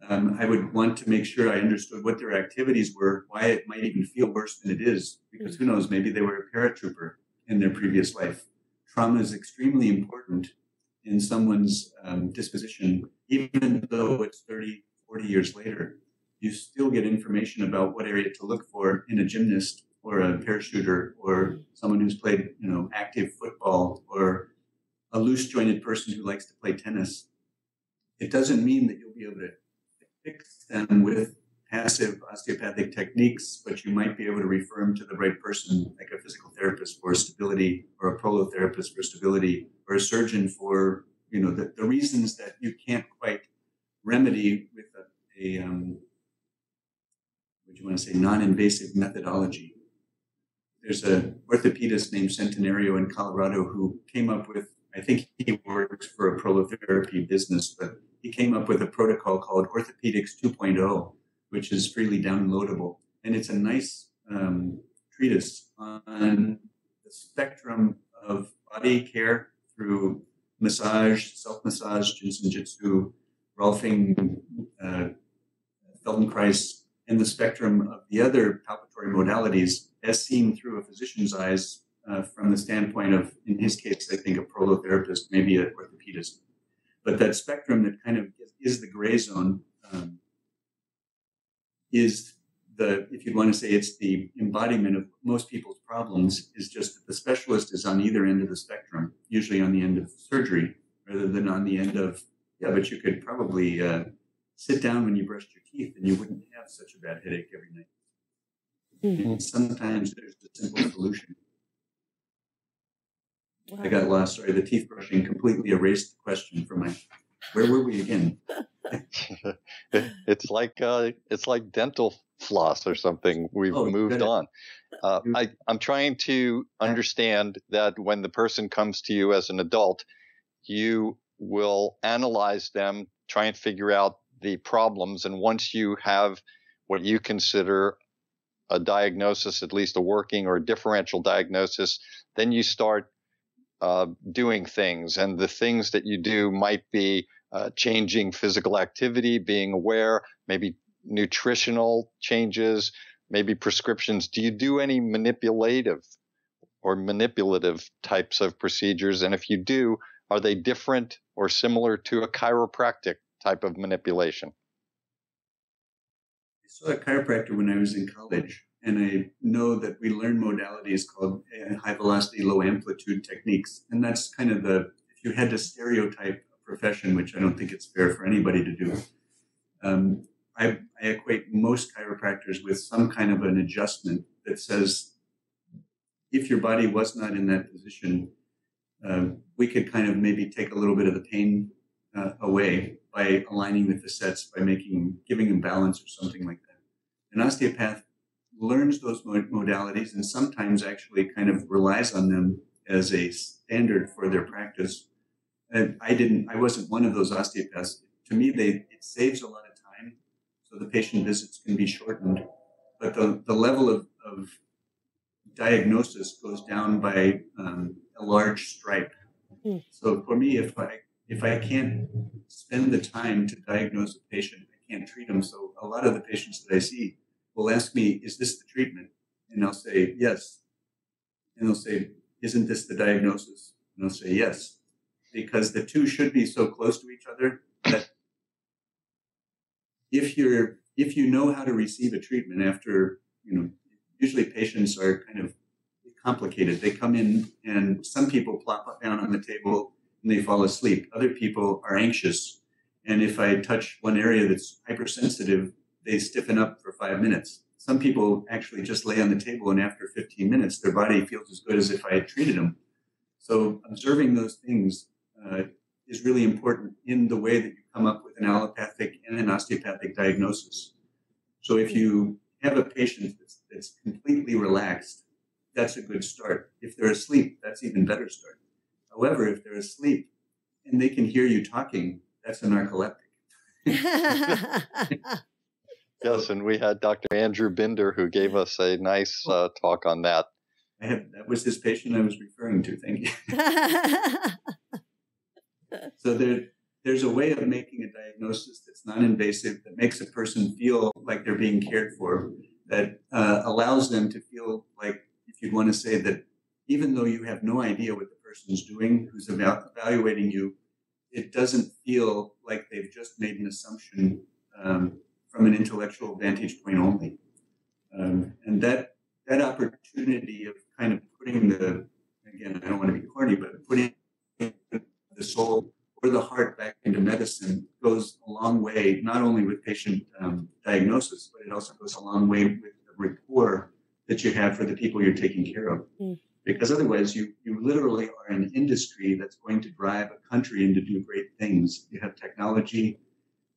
Um, I would want to make sure I understood what their activities were, why it might even feel worse than it is, because who knows, maybe they were a paratrooper in their previous life trauma is extremely important in someone's um, disposition, even though it's 30, 40 years later. You still get information about what area to look for in a gymnast or a parachuter or someone who's played, you know, active football or a loose jointed person who likes to play tennis. It doesn't mean that you'll be able to fix them with passive osteopathic techniques, but you might be able to refer them to the right person, like a physical therapist for stability, or a prolotherapist for stability, or a surgeon for you know the, the reasons that you can't quite remedy with a, a um, what do you want to say non-invasive methodology. There's a orthopedist named Centeno in Colorado who came up with. I think he works for a prolotherapy business, but he came up with a protocol called Orthopedics 2.0 which is freely downloadable. And it's a nice um, treatise on the spectrum of body care through massage, self massage, Jin Shin Jyutsu, Rolfing, uh, Feldenkrais, and the spectrum of the other palpatory modalities as seen through a physician's eyes uh, from the standpoint of, in his case, I think a prolotherapist, maybe an orthopedist. But that spectrum that kind of is the gray zone um, is the, if you'd want to say it's the embodiment of most people's problems, is just that the specialist is on either end of the spectrum, usually on the end of surgery rather than on the end of, yeah, but you could probably uh, sit down when you brushed your teeth and you wouldn't have such a bad headache every night. Mm-hmm. sometimes there's a simple solution. Wow. I got lost. Sorry, the teeth brushing completely erased the question from my. Where were we again? [laughs] it's like uh, it's like dental floss or something. We've oh, moved on. Uh, I, I'm trying to understand that when the person comes to you as an adult, you will analyze them, try and figure out the problems, and once you have what you consider a diagnosis, at least a working or a differential diagnosis, then you start uh, doing things. And the things that you do might be uh, changing physical activity, being aware, maybe nutritional changes, maybe prescriptions. Do you do any manipulative or manipulative types of procedures? And if you do, are they different or similar to a chiropractic type of manipulation? I saw a chiropractor when I was in college, and I know that we learn modalities called uh, high velocity, low amplitude techniques. And that's kind of the, if you had to stereotype a profession, which I don't think it's fair for anybody to do, um, I, I equate most chiropractors with some kind of an adjustment that says if your body was not in that position, uh, we could kind of maybe take a little bit of the pain uh, away by aligning the facets, by making, giving them balance or something like that. An osteopath learns those modalities and sometimes actually kind of relies on them as a standard for their practice. And I didn't, I wasn't one of those osteopaths. To me, they, it saves a lot of time. So the patient visits can be shortened, but the, the level of, of diagnosis goes down by um, a large stripe. Mm. So for me, if I if I can't spend the time to diagnose a patient, I can't treat them. So a lot of the patients that I see will ask me, "Is this the treatment?" And I'll say, "Yes." And they'll say, "Isn't this the diagnosis?" And I'll say, "Yes," because the two should be so close to each other that if you're if you know how to receive a treatment after you know usually patients are kind of complicated. They come in and some people plop down on the table and they fall asleep. Other people are anxious. And if I touch one area that's hypersensitive, they stiffen up for five minutes. Some people actually just lay on the table and after 15 minutes, their body feels as good as if I had treated them. So observing those things uh, is really important in the way that you come up with an allopathic and an osteopathic diagnosis. So if you have a patient that's, that's completely relaxed, that's a good start. If they're asleep, that's even better start. However, if they're asleep and they can hear you talking, that's a narcoleptic. [laughs] [laughs] yes, and we had Dr. Andrew Binder who gave us a nice uh, talk on that. I have, that was this patient I was referring to. Thank you. [laughs] [laughs] so there, there's a way of making a diagnosis that's non-invasive that makes a person feel like they're being cared for that uh, allows them to feel like if you'd want to say that even though you have no idea what the person's doing who's evaluating you it doesn't feel like they've just made an assumption um, from an intellectual vantage point only um, and that that opportunity of kind of putting the again i don't want to be corny but putting the soul or the heart back into medicine goes a long way, not only with patient um, diagnosis, but it also goes a long way with the rapport that you have for the people you're taking care of. Mm. Because otherwise, you, you literally are an industry that's going to drive a country into do great things. You have technology,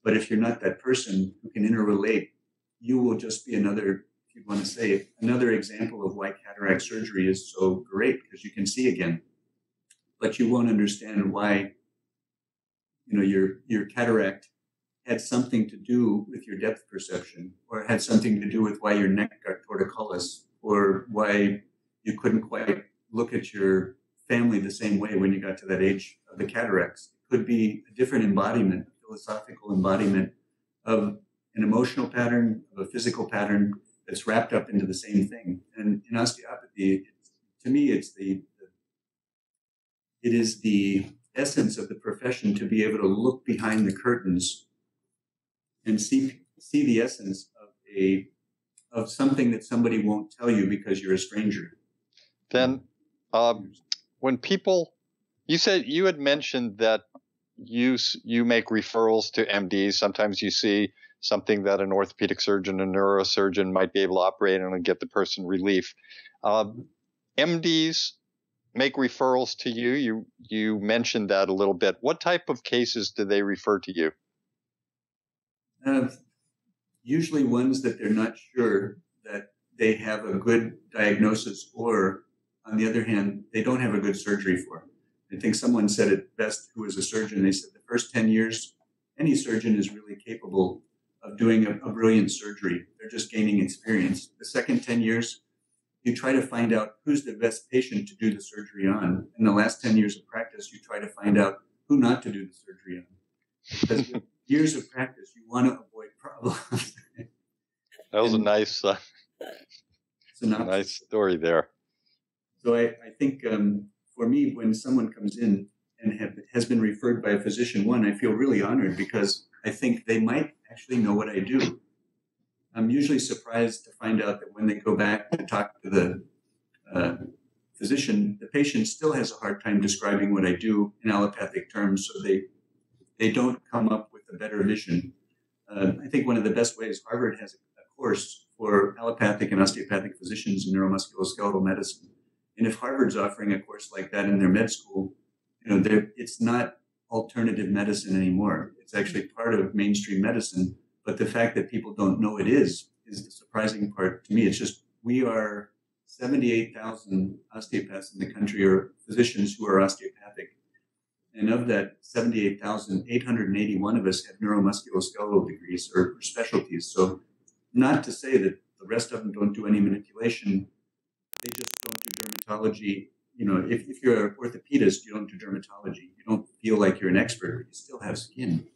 but if you're not that person who can interrelate, you will just be another, if you want to say another example of why cataract surgery is so great because you can see again. But you won't understand why you know, your, your cataract had something to do with your depth perception or had something to do with why your neck got torticollis or why you couldn't quite look at your family the same way when you got to that age of the cataracts. It could be a different embodiment, philosophical embodiment of an emotional pattern, of a physical pattern that's wrapped up into the same thing. And in osteopathy, to me, it's the, the it is the essence of the profession to be able to look behind the curtains and see see the essence of a of something that somebody won't tell you because you're a stranger. Then, um, when people, you said you had mentioned that you you make referrals to MDs. Sometimes you see something that an orthopedic surgeon, a neurosurgeon might be able to operate on and get the person relief. Um, MDs make referrals to you. You you mentioned that a little bit. What type of cases do they refer to you? Uh, usually ones that they're not sure that they have a good diagnosis, or on the other hand, they don't have a good surgery for. I think someone said it best who was a surgeon. They said the first 10 years, any surgeon is really capable of doing a, a brilliant surgery. They're just gaining experience. The second 10 years, you try to find out who's the best patient to do the surgery on. In the last 10 years of practice, you try to find out who not to do the surgery on. Because [laughs] years of practice, you want to avoid problems. [laughs] that was and, a nice, uh, nice story there. So I, I think um, for me, when someone comes in and have, has been referred by a physician, one, I feel really honored because I think they might actually know what I do. I'm usually surprised to find out that when they go back to talk to the uh, physician, the patient still has a hard time describing what I do in allopathic terms, so they they don't come up with a better vision. Uh, I think one of the best ways Harvard has a, a course for allopathic and osteopathic physicians in neuromusculoskeletal medicine. And if Harvard's offering a course like that in their med school, you know, it's not alternative medicine anymore. It's actually part of mainstream medicine. But the fact that people don't know it is is the surprising part to me. It's just we are 78,000 osteopaths in the country or physicians who are osteopathic. And of that 78,000, 881 of us have neuromusculoskeletal degrees or specialties. So not to say that the rest of them don't do any manipulation, they just dermatology you know, if, if you're an orthopedist, you don't do dermatology. You don't feel like you're an expert, but you still have skin.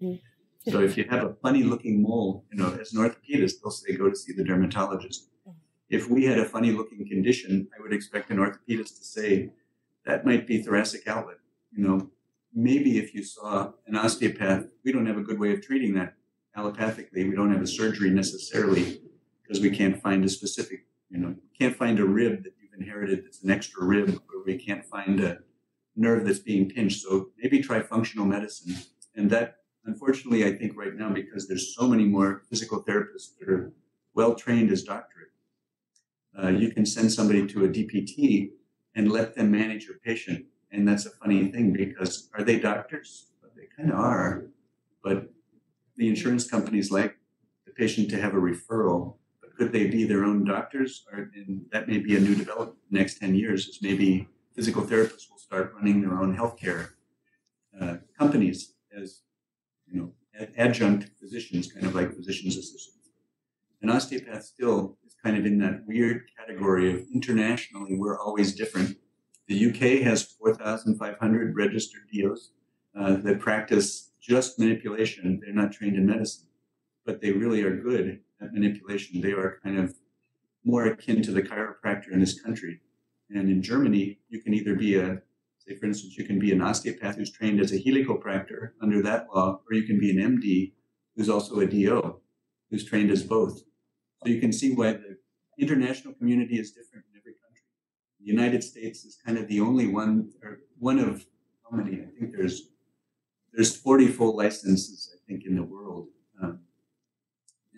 Mm-hmm. So if you have a funny looking mole, you know, as an orthopedist, they'll say go to see the dermatologist. Mm-hmm. If we had a funny looking condition, I would expect an orthopedist to say that might be thoracic outlet. You know, maybe if you saw an osteopath, we don't have a good way of treating that allopathically. We don't have a surgery necessarily because we can't find a specific, you know, can't find a rib that inherited that's an extra rib where we can't find a nerve that's being pinched. So maybe try functional medicine. And that, unfortunately, I think right now, because there's so many more physical therapists that are well trained as doctorate, uh, you can send somebody to a DPT and let them manage your patient. And that's a funny thing because are they doctors? They kind of are. But the insurance companies like the patient to have a referral could they be their own doctors? Or, and that may be a new development in the next 10 years is maybe physical therapists will start running their own healthcare uh, companies as, you know, adjunct physicians, kind of like physician's assistants. An osteopath still is kind of in that weird category of internationally, we're always different. The UK has 4,500 registered DOs uh, that practice just manipulation. They're not trained in medicine, but they really are good manipulation. They are kind of more akin to the chiropractor in this country. And in Germany, you can either be a, say, for instance, you can be an osteopath who's trained as a Heilpraktiker under that law, or you can be an MD who's also a DO who's trained as both. So you can see why the international community is different in every country. The United States is kind of the only one, or one of how many? I think there's there's 40 full licenses, I think, in the world.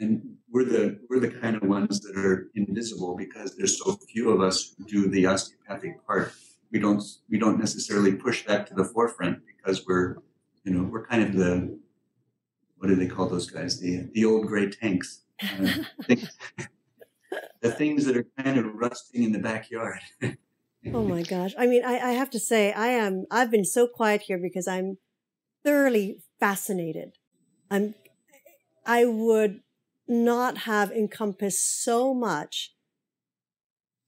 And we're the we're the kind of ones that are invisible because there's so few of us who do the osteopathic part. We don't we don't necessarily push that to the forefront because we're you know we're kind of the what do they call those guys the the old gray tanks uh, [laughs] the things that are kind of rusting in the backyard. oh my gosh! I mean, I, I have to say I am I've been so quiet here because I'm thoroughly fascinated. I'm I would not have encompassed so much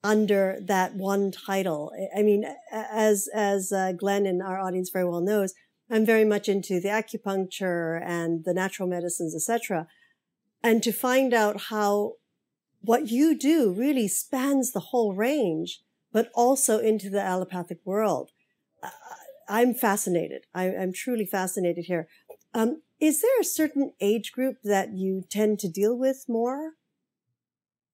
under that one title. I mean, as as uh, Glenn and our audience very well knows, I'm very much into the acupuncture and the natural medicines, etc. And to find out how what you do really spans the whole range, but also into the allopathic world. I'm fascinated. I, am truly fascinated here. Um, is there a certain age group that you tend to deal with more?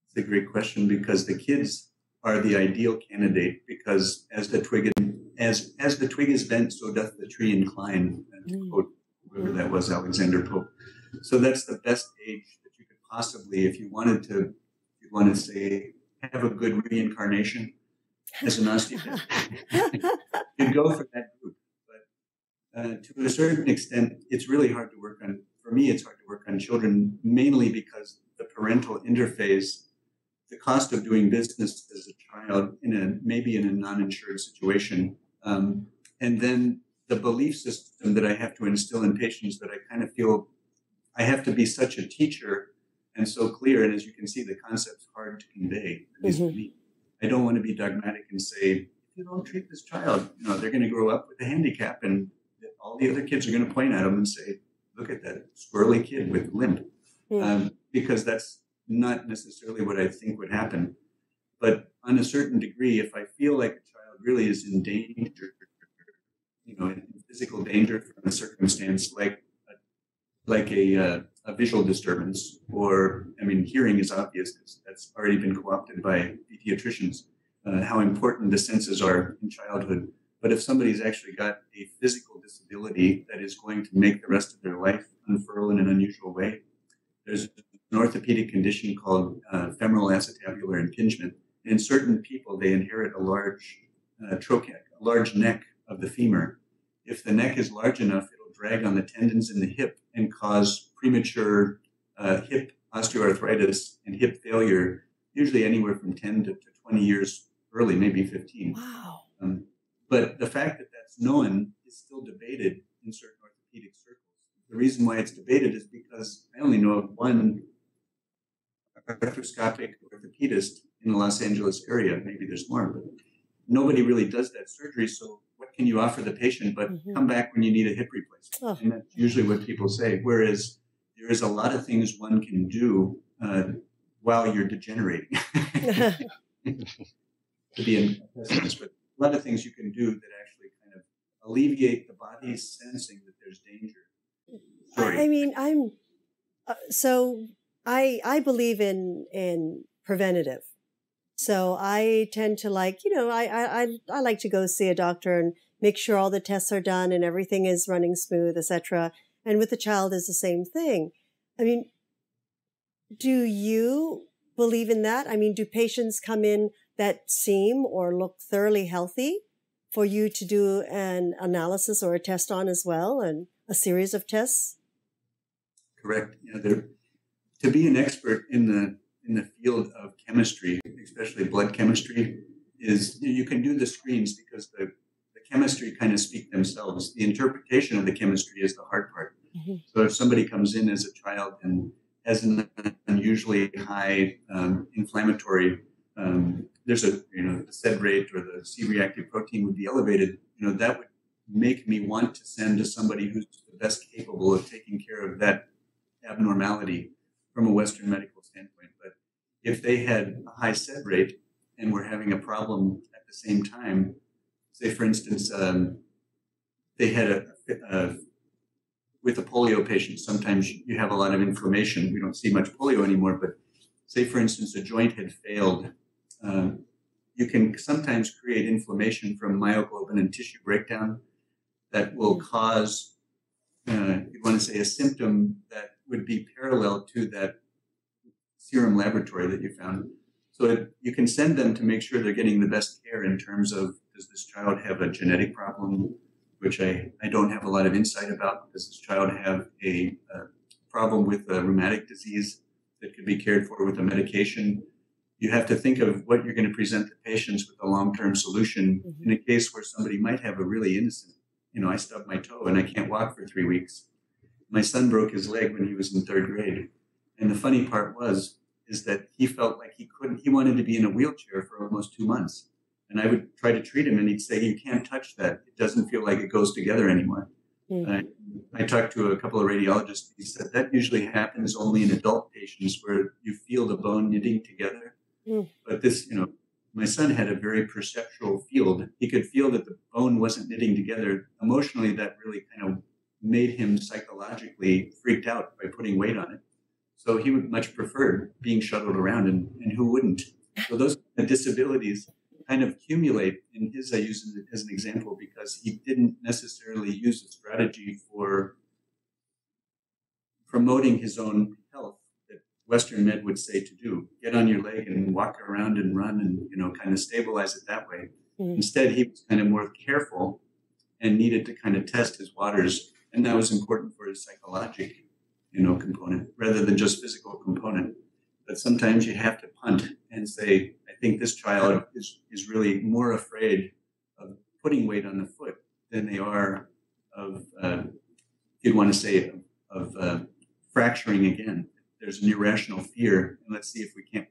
It's a great question because the kids are the ideal candidate because as the twig as as the twig is bent, so doth the tree incline. Mm. Quote whoever that was, Alexander Pope. So that's the best age that you could possibly, if you wanted to, if you want to say, have a good reincarnation as an osteopath, you'd go for that group. Uh, to a certain extent, it's really hard to work on. For me, it's hard to work on children mainly because the parental interface, the cost of doing business as a child in a maybe in a non-insured situation, um, and then the belief system that I have to instill in patients that I kind of feel I have to be such a teacher and so clear. And as you can see, the concept's hard to convey. Mm-hmm. I don't want to be dogmatic and say, if you don't treat this child, you know, they're going to grow up with a handicap and all the other kids are going to point at him and say, look at that squirrely kid with limp. Mm-hmm. Um, because that's not necessarily what I think would happen. But on a certain degree, if I feel like a child really is in danger, you know, in physical danger from a circumstance like like a, uh, a visual disturbance, or I mean, hearing is obvious because that's already been co-opted by pediatricians. Uh, how important the senses are in childhood. But if somebody's actually got a physical disability that is going to make the rest of their life unfurl in an unusual way, there's an orthopedic condition called uh, femoral acetabular impingement. In certain people, they inherit a large uh, trochlear, a large neck of the femur. If the neck is large enough, it'll drag on the tendons in the hip and cause premature uh, hip osteoarthritis and hip failure, usually anywhere from 10 to, to 20 years early, maybe 15. Wow. Um, but the fact that that's known is still debated in certain orthopedic circles. The reason why it's debated is because I only know of one arthroscopic orthopedist in the Los Angeles area. Maybe there's more, but nobody really does that surgery. So what can you offer the patient but mm-hmm. come back when you need a hip replacement? Oh. And that's usually what people say. Whereas there is a lot of things one can do uh, while you're degenerating. [laughs] [laughs] to be a pessimist, but a lot of things you can do that actually kind of alleviate the body's sensing that there's danger. Sorry. I mean, I'm uh, so I I believe in in preventative. So I tend to like, you know, I, I, I like to go see a doctor and make sure all the tests are done and everything is running smooth, etc. And with the child is the same thing. I mean, do you believe in that? I mean, do patients come in that seem or look thoroughly healthy for you to do an analysis or a test on as well and a series of tests? Correct. Yeah, to be an expert in the in the field of chemistry, especially blood chemistry, is you can do the screens because the, the chemistry kind of speak themselves. The interpretation of the chemistry is the hard part. Mm-hmm. So if somebody comes in as a child and has an unusually high um, inflammatory, um, there's a you know the SED rate or the C-reactive protein would be elevated. You know that would make me want to send to somebody who's the best capable of taking care of that abnormality from a Western medical standpoint. But if they had a high SED rate and were having a problem at the same time, say for instance, um, they had a, a, with a polio patient, sometimes you have a lot of inflammation. We don't see much polio anymore, but say for instance, a joint had failed. Um, you can sometimes create inflammation from myoglobin and tissue breakdown that will cause, uh, you want to say, a symptom that would be parallel to that serum laboratory that you found. So it, you can send them to make sure they're getting the best care in terms of does this child have a genetic problem, which I, I don't have a lot of insight about. Does this child have a, a problem with a rheumatic disease that could be cared for with a medication? You have to think of what you're going to present the patients with a long-term solution mm-hmm. in a case where somebody might have a really innocent, you know, I stubbed my toe and I can't walk for three weeks my son broke his leg when he was in third grade. And the funny part was, is that he felt like he couldn't, he wanted to be in a wheelchair for almost two months. And I would try to treat him and he'd say, you can't touch that. It doesn't feel like it goes together anymore. Mm. I, I, talked to a couple of radiologists. And he said that usually happens only in adult patients where you feel the bone knitting together. Mm. But this, you know, my son had a very perceptual field. He could feel that the bone wasn't knitting together. Emotionally, that really kind of made him psychologically freaked out by putting weight on it. So he would much prefer being shuttled around, and, and who wouldn't? So those disabilities kind of accumulate. In his, I use it as an example because he didn't necessarily use a strategy for promoting his own Western med would say to do. Get on your leg and walk around and run and you know kind of stabilize it that way. Mm. Instead, he was kind of more careful and needed to kind of test his waters and that was important for his psychological, you know, component rather than just physical component. But sometimes you have to punt and say, I think this child is, is really more afraid of putting weight on the foot than they are of, uh, you'd want to say, of, of uh, fracturing again. There's an irrational fear, and let's see if we can't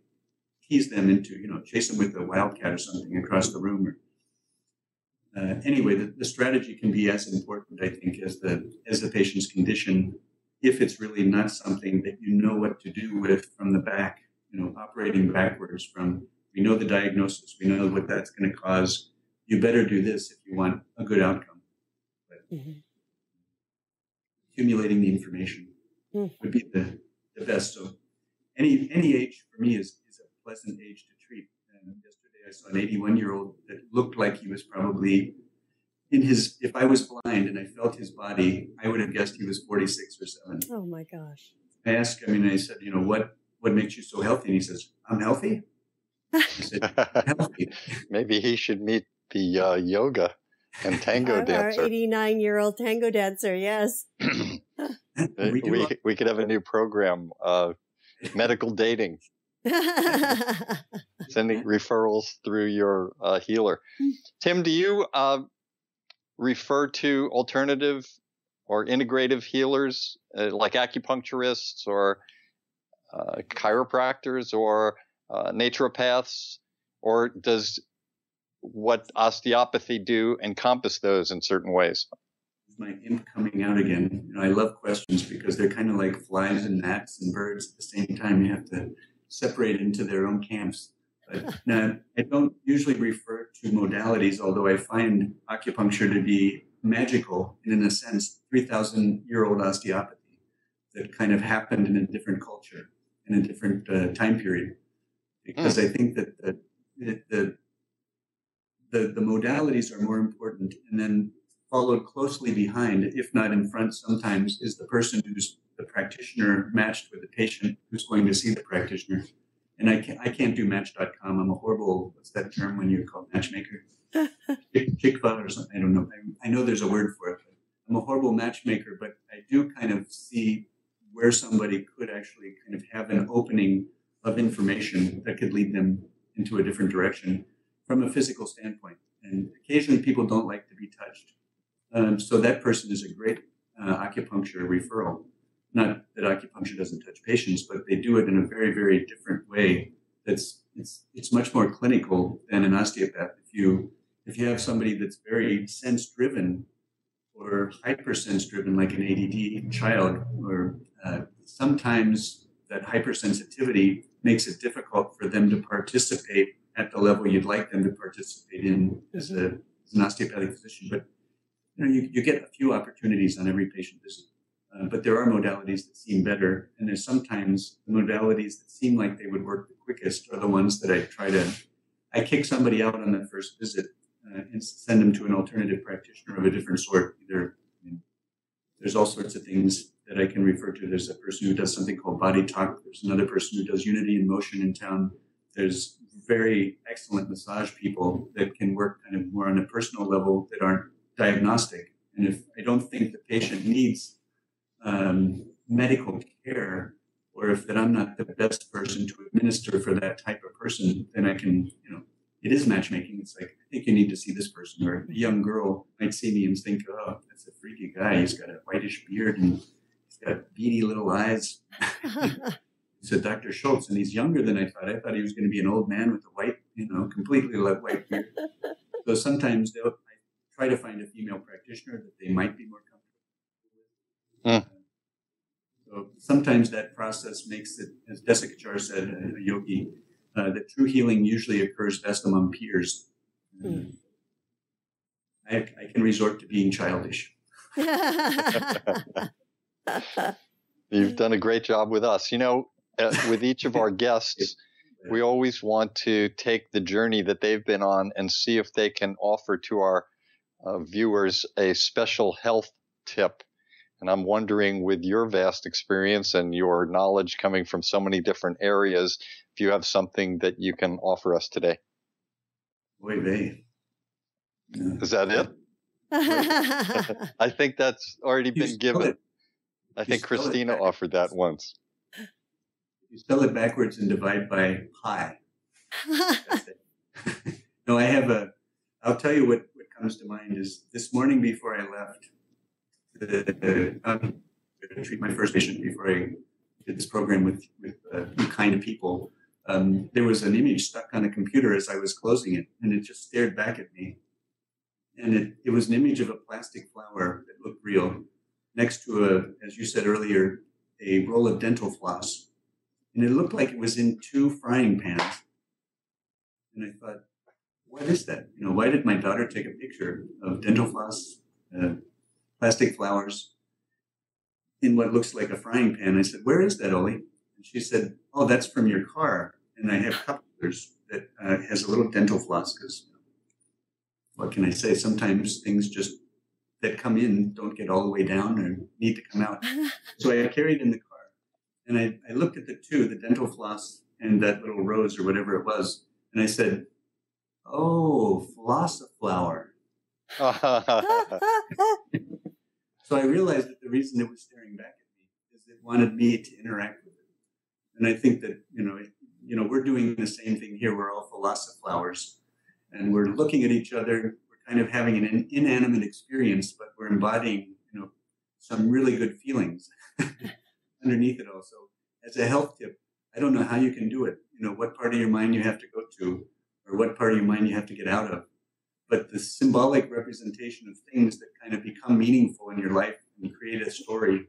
tease them into, you know, chase them with a wildcat or something across the room. Or, uh, anyway, the, the strategy can be as important, I think, as the as the patient's condition, if it's really not something that you know what to do with from the back, you know, operating backwards from we know the diagnosis, we know what that's going to cause. You better do this if you want a good outcome. But mm-hmm. accumulating the information mm. would be the, the best. So any any age for me is, is a pleasant age to treat. And yesterday I saw an 81 year old that looked like he was probably in his if I was blind and I felt his body, I would have guessed he was 46 or 7. Oh my gosh. I asked him and I said, you know, what what makes you so healthy? And he says, I'm healthy. Said, [laughs] healthy. Maybe he should meet the uh, yoga and tango [laughs] our, dancer. Our 89 year old tango dancer, yes. [clears throat] we, we, we, could have a new program, uh, medical dating. [laughs] Sending referrals through your uh, healer. Tim, do you uh, refer to alternative or integrative healers uh, like acupuncturists or uh, chiropractors or uh, naturopaths, or does what osteopathy do encompass those in certain ways? My imp coming out again. You know, I love questions because they're kind of like flies and gnats and birds at the same time. You have to separate into their own camps. But now, [laughs] I don't usually refer to modalities, although I find acupuncture to be magical and, in a sense, 3,000 year old osteopathy that kind of happened in a different culture in a different uh, time period. Because mm. I think that the, the, the, the modalities are more important. And then followed closely behind, if not in front sometimes, is the person who's the practitioner matched with the patient who's going to see the practitioner. And I can't, I can't do match.com. I'm a horrible, what's that term when you call matchmaker? [laughs] Chickva or something. I don't know. I, I know there's a word for it. I'm a horrible matchmaker, but I do kind of see where somebody could actually kind of have an opening of information that could lead them into a different direction from a physical standpoint. And occasionally people don't like to be touched. Um, so that person is a great uh, acupuncture referral. Not that acupuncture doesn't touch patients, but they do it in a very, very different way. That's it's it's much more clinical than an osteopath. If you if you have somebody that's very sense driven or hypersense driven, like an ADD child, or uh, sometimes that hypersensitivity makes it difficult for them to participate at the level you'd like them to participate in as, a, as an osteopathic physician. But you know, you, you get a few opportunities on every patient visit. Uh, but there are modalities that seem better, and there's sometimes the modalities that seem like they would work the quickest are the ones that I try to. I kick somebody out on the first visit uh, and send them to an alternative practitioner of a different sort. Either I mean, there's all sorts of things that I can refer to. There's a person who does something called body talk. There's another person who does unity and motion in town. There's very excellent massage people that can work kind of more on a personal level that aren't diagnostic. And if I don't think the patient needs um, medical care, or if that I'm not the best person to administer for that type of person, then I can, you know, it is matchmaking. It's like, I think you need to see this person. Or a young girl might see me and think, oh, that's a freaky guy. He's got a whitish beard and he's got beady little eyes. [laughs] said Dr. Schultz, and he's younger than I thought. I thought he was going to be an old man with a white, you know, completely white beard. [laughs] so sometimes try to find a female practitioner that they might be more comfortable with. Mm. So sometimes that process makes it, as Desikachar said, a, a yogi, uh, that true healing usually occurs best among peers. Mm. I, I can resort to being childish. [laughs] You've done a great job with us. You know, uh, with each of our [laughs] guests, we always want to take the journey that they've been on and see if they can offer to our uh, viewers a special health tip. And I'm wondering, with your vast experience and your knowledge coming from so many different areas, if you have something that you can offer us today. Boy, they. Yeah. Is that it? [laughs] I think that's already been given. I think Christina offered that once you spell it backwards and divide by pi. [laughs] [laughs] no, I have a. I'll tell you what, what comes to mind is this morning before I left, to treat my first patient before I did this program with with uh, kind of people. Um, there was an image stuck on a computer as I was closing it, and it just stared back at me. And it, it was an image of a plastic flower that looked real, next to a, as you said earlier, a roll of dental floss, and it looked like it was in two frying pans. And I thought, what is that? You know, why did my daughter take a picture of dental floss, uh, plastic flowers, in what looks like a frying pan? I said, where is that, Oli? And she said, oh, that's from your car. And I have cup holders that uh, has a little dental floss because what can I say? Sometimes things just that come in don't get all the way down or need to come out. [laughs] so I carried in the car and I, I looked at the two, the dental floss and that little rose or whatever it was. And I said, Oh, flossiflower. [laughs] so I realized that the reason it was staring back at me is it wanted me to interact with it. And I think that, you know, it, you know, we're doing the same thing here. We're all flossiflowers and we're looking at each other. We're kind of having an inanimate experience, but we're embodying, you know, some really good feelings [laughs] underneath it also. As a health tip, I don't know how you can do it. You know, what part of your mind you have to go to or what part of your mind you have to get out of. But the symbolic representation of things that kind of become meaningful in your life and create a story,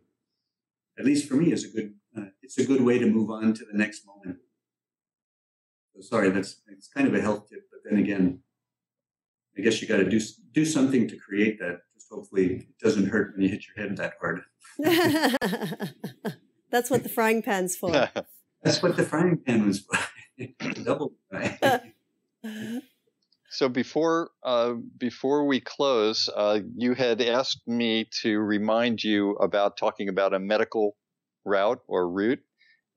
at least for me, is a good. Uh, it's a good way to move on to the next moment. So sorry, that's it's kind of a health tip, but then again, I guess you got to do do something to create that. Just hopefully, it doesn't hurt when you hit your head that hard. [laughs] that's what the frying pan's for. [laughs] that's what the frying pan was for. [laughs] Double fry. So before uh, before we close, uh, you had asked me to remind you about talking about a medical route or route,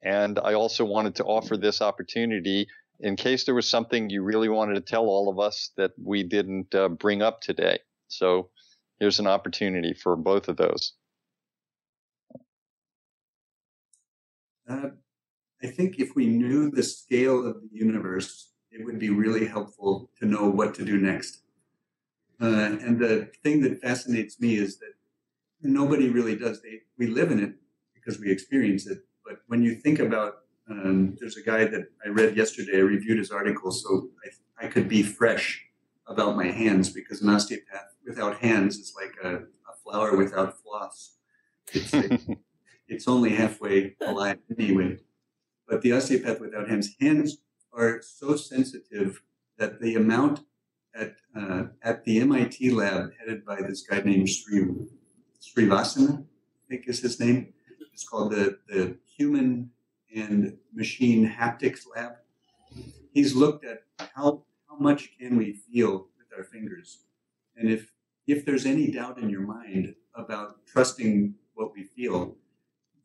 and I also wanted to offer this opportunity in case there was something you really wanted to tell all of us that we didn't uh, bring up today. So here's an opportunity for both of those. Uh, I think if we knew the scale of the universe it would be really helpful to know what to do next. Uh, and the thing that fascinates me is that nobody really does. They, we live in it because we experience it. But when you think about, um, there's a guy that I read yesterday. I reviewed his article, so I, I could be fresh about my hands because an osteopath without hands is like a, a flower without floss. It's, [laughs] it, it's only halfway alive anyway. But the osteopath without hands, hands are so sensitive that the amount at uh, at the MIT lab headed by this guy named Sri Srivastava, I think is his name. It's called the the Human and Machine Haptics Lab. He's looked at how how much can we feel with our fingers, and if if there's any doubt in your mind about trusting what we feel,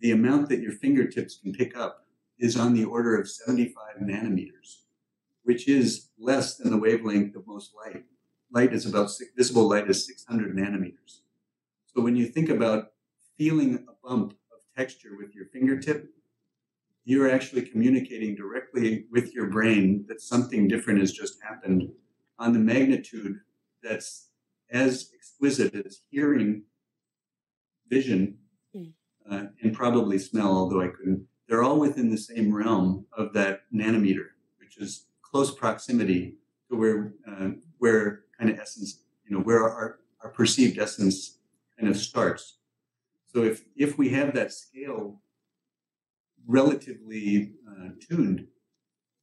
the amount that your fingertips can pick up is on the order of 75 nanometers, which is less than the wavelength of most light. Light is about visible light is 600 nanometers. So when you think about feeling a bump of texture with your fingertip, you're actually communicating directly with your brain that something different has just happened on the magnitude that's as exquisite as hearing, vision, hmm. uh, and probably smell, although I couldn't they're all within the same realm of that nanometer, which is close proximity to where uh, where kind of essence, you know, where our, our perceived essence kind of starts. So if if we have that scale relatively uh, tuned,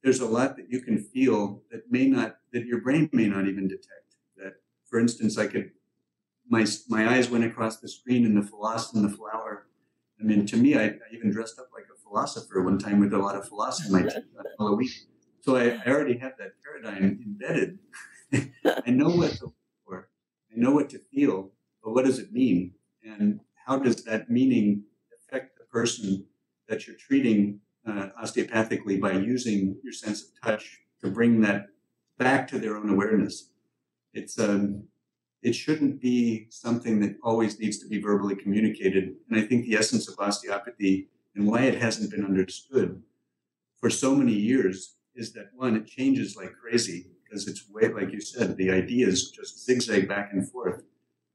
there's a lot that you can feel that may not that your brain may not even detect. That, for instance, I could my my eyes went across the screen and the floss and the flower. I mean, to me, I, I even dressed up like philosopher one time with a lot of philosophy my Halloween. So I, I already have that paradigm embedded. [laughs] I know what to look for. I know what to feel, but what does it mean? And how does that meaning affect the person that you're treating uh, osteopathically by using your sense of touch to bring that back to their own awareness? It's um, it shouldn't be something that always needs to be verbally communicated. And I think the essence of osteopathy and why it hasn't been understood for so many years is that one, it changes like crazy because it's way, like you said, the ideas just zigzag back and forth.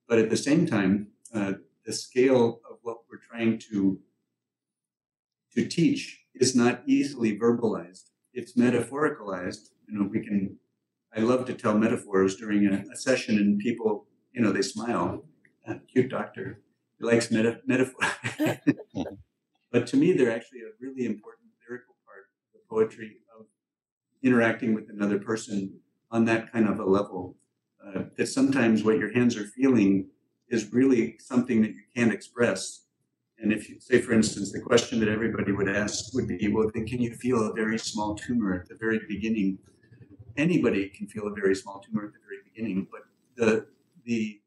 But at the same time, uh, the scale of what we're trying to to teach is not easily verbalized. It's metaphoricalized. You know, we can. I love to tell metaphors during a, a session, and people, you know, they smile. Uh, cute doctor, he likes meta- metaphor. [laughs] but to me, they're actually a really important lyrical part of the poetry of interacting with another person on that kind of a level. Uh, that sometimes what your hands are feeling is really something that you can't express. And if you say, for instance, the question that everybody would ask would be, well, then can you feel a very small tumor at the very beginning? Anybody can feel a very small tumor at the very beginning, but the the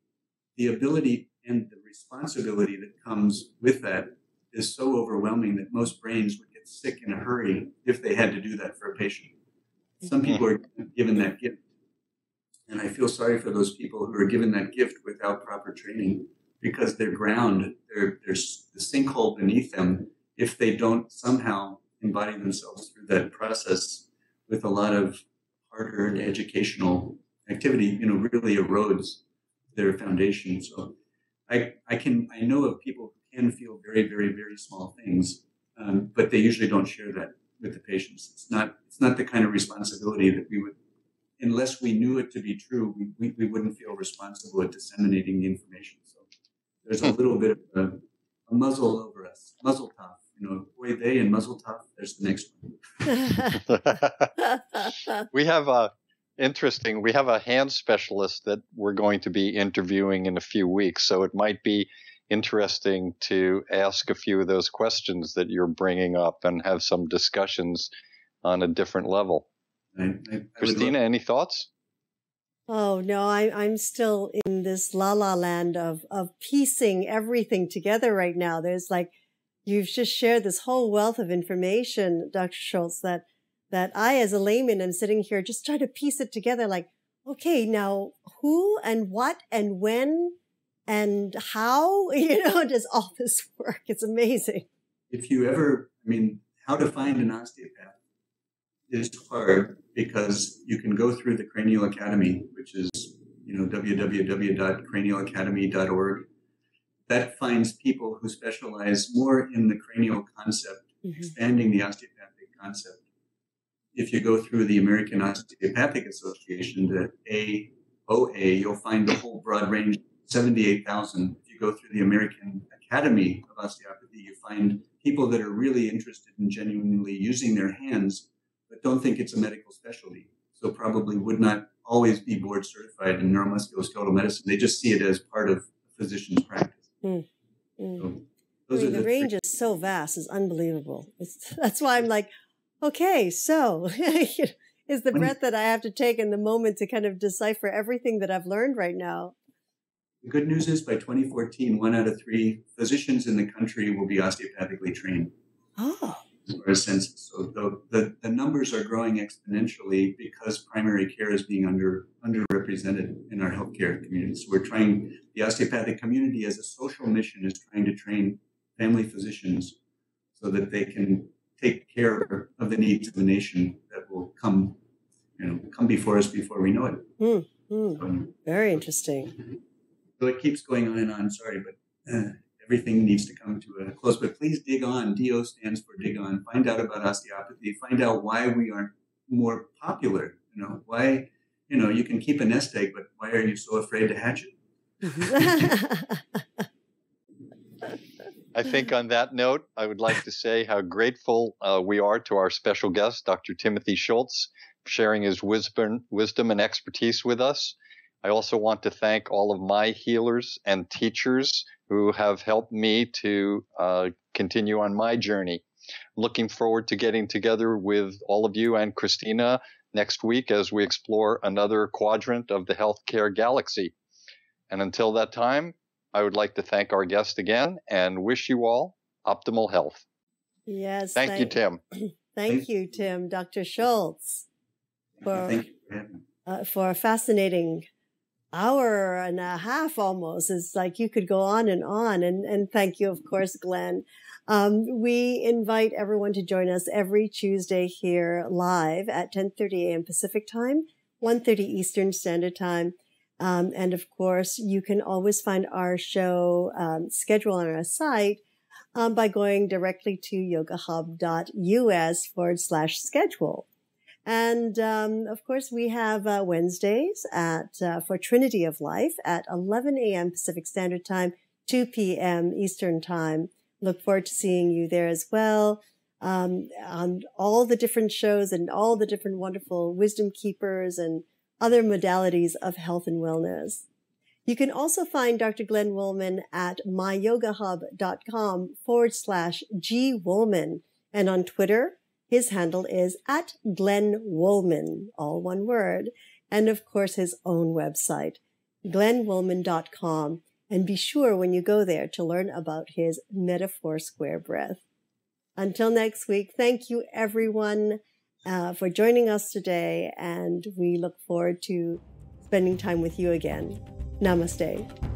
the ability and the responsibility that comes with that is so overwhelming that most brains would get sick in a hurry if they had to do that for a patient. Some mm-hmm. people are given that gift and I feel sorry for those people who are given that gift without proper training because they're ground, they're, there's the sinkhole beneath them. If they don't somehow embody themselves through that process with a lot of hard earned educational activity, you know, really erodes their foundation. So I, I can, I know of people who can feel very, very, very small things, um, but they usually don't share that with the patients. It's not, it's not the kind of responsibility that we would unless we knew it to be true, we, we, we wouldn't feel responsible at disseminating the information. So there's a little bit of a, a muzzle over us, muzzle top. You know, boy, they and muzzle top. There's the next one. [laughs] we have a interesting. We have a hand specialist that we're going to be interviewing in a few weeks, so it might be interesting to ask a few of those questions that you're bringing up and have some discussions on a different level. I, I, Christina, any thoughts? Oh no, I, I'm still in this la la land of of piecing everything together right now. There's like you've just shared this whole wealth of information, Dr. Schultz, that that I as a layman am sitting here just trying to piece it together. Like, okay, now who and what and when and how [laughs] you know does all this work? It's amazing. If you ever, I mean, how to find an osteopath is hard because you can go through the Cranial Academy, which is you know www.cranialacademy.org. That finds people who specialize more in the cranial concept, mm-hmm. expanding the osteopathic concept. If you go through the American Osteopathic Association, the AOA, you'll find the whole broad range, 78,000. If you go through the American Academy of Osteopathy, you find people that are really interested in genuinely using their hands but don't think it's a medical specialty. So probably would not always be board certified in neuromusculoskeletal medicine. They just see it as part of a physician's practice. Mm. Mm. So I mean, the, the, range is so vast; it's unbelievable. It's, [laughs] that's why I'm like, okay, so [laughs] is the breath that I have to take in the moment to kind of decipher everything that I've learned right now. The good news is by 2014, one out of three physicians in the country will be osteopathically trained. Oh or a census. So the, the, the, numbers are growing exponentially because primary care is being under underrepresented in our healthcare community. So we're trying the osteopathic community as a social mission is trying to train family physicians so that they can take care of the needs of the nation that will come, you know, come before us before we know it. Mm, mm. So, Very interesting. So it keeps going on and on. Sorry, but. Uh, everything needs to come to a close. But please dig on. DO stands for dig on. Find out about osteopathy. Find out why we aren't more popular. You know, why, you know, you can keep a nest egg, but why are you so afraid to hatch it? [laughs] I think on that note, I would like to say how grateful uh, we are to our special guest, Dr. Timothy Schultz, sharing his wisdom, wisdom and expertise with us. I also want to thank all of my healers and teachers who have helped me to uh, continue on my journey. Looking forward to getting together with all of you and Christina next week as we explore another quadrant of the healthcare galaxy. And until that time, I would like to thank our guest again and wish you all optimal health. Yes. Thank, [clears throat] thank you, Tim. Thank you, Tim, Dr. Schultz, for, uh, for a fascinating hour and a half almost. It's like you could go on and on. And, and thank you, of course, Glenn. Um, we invite everyone to join us every Tuesday here live at 10:30 a.m. Pacific time, 1:30 Eastern Standard Time. Um, and of course, you can always find our show um, schedule on our site um, by going directly to yogahub.us forward slash schedule. And um, of course, we have uh, Wednesdays at uh, for Trinity of Life at 11 a.m. Pacific Standard Time, 2 p.m. Eastern Time. Look forward to seeing you there as well. Um, on all the different shows and all the different wonderful wisdom keepers and other modalities of health and wellness. You can also find Dr. Glenn Wollman at myyogahub.com forward slash G Wollman. And on Twitter, his handle is at Glenn Wollman, all one word. And of course, his own website, glennwollman.com. And be sure when you go there to learn about his metaphor square breath. Until next week, thank you everyone uh, for joining us today, and we look forward to spending time with you again. Namaste.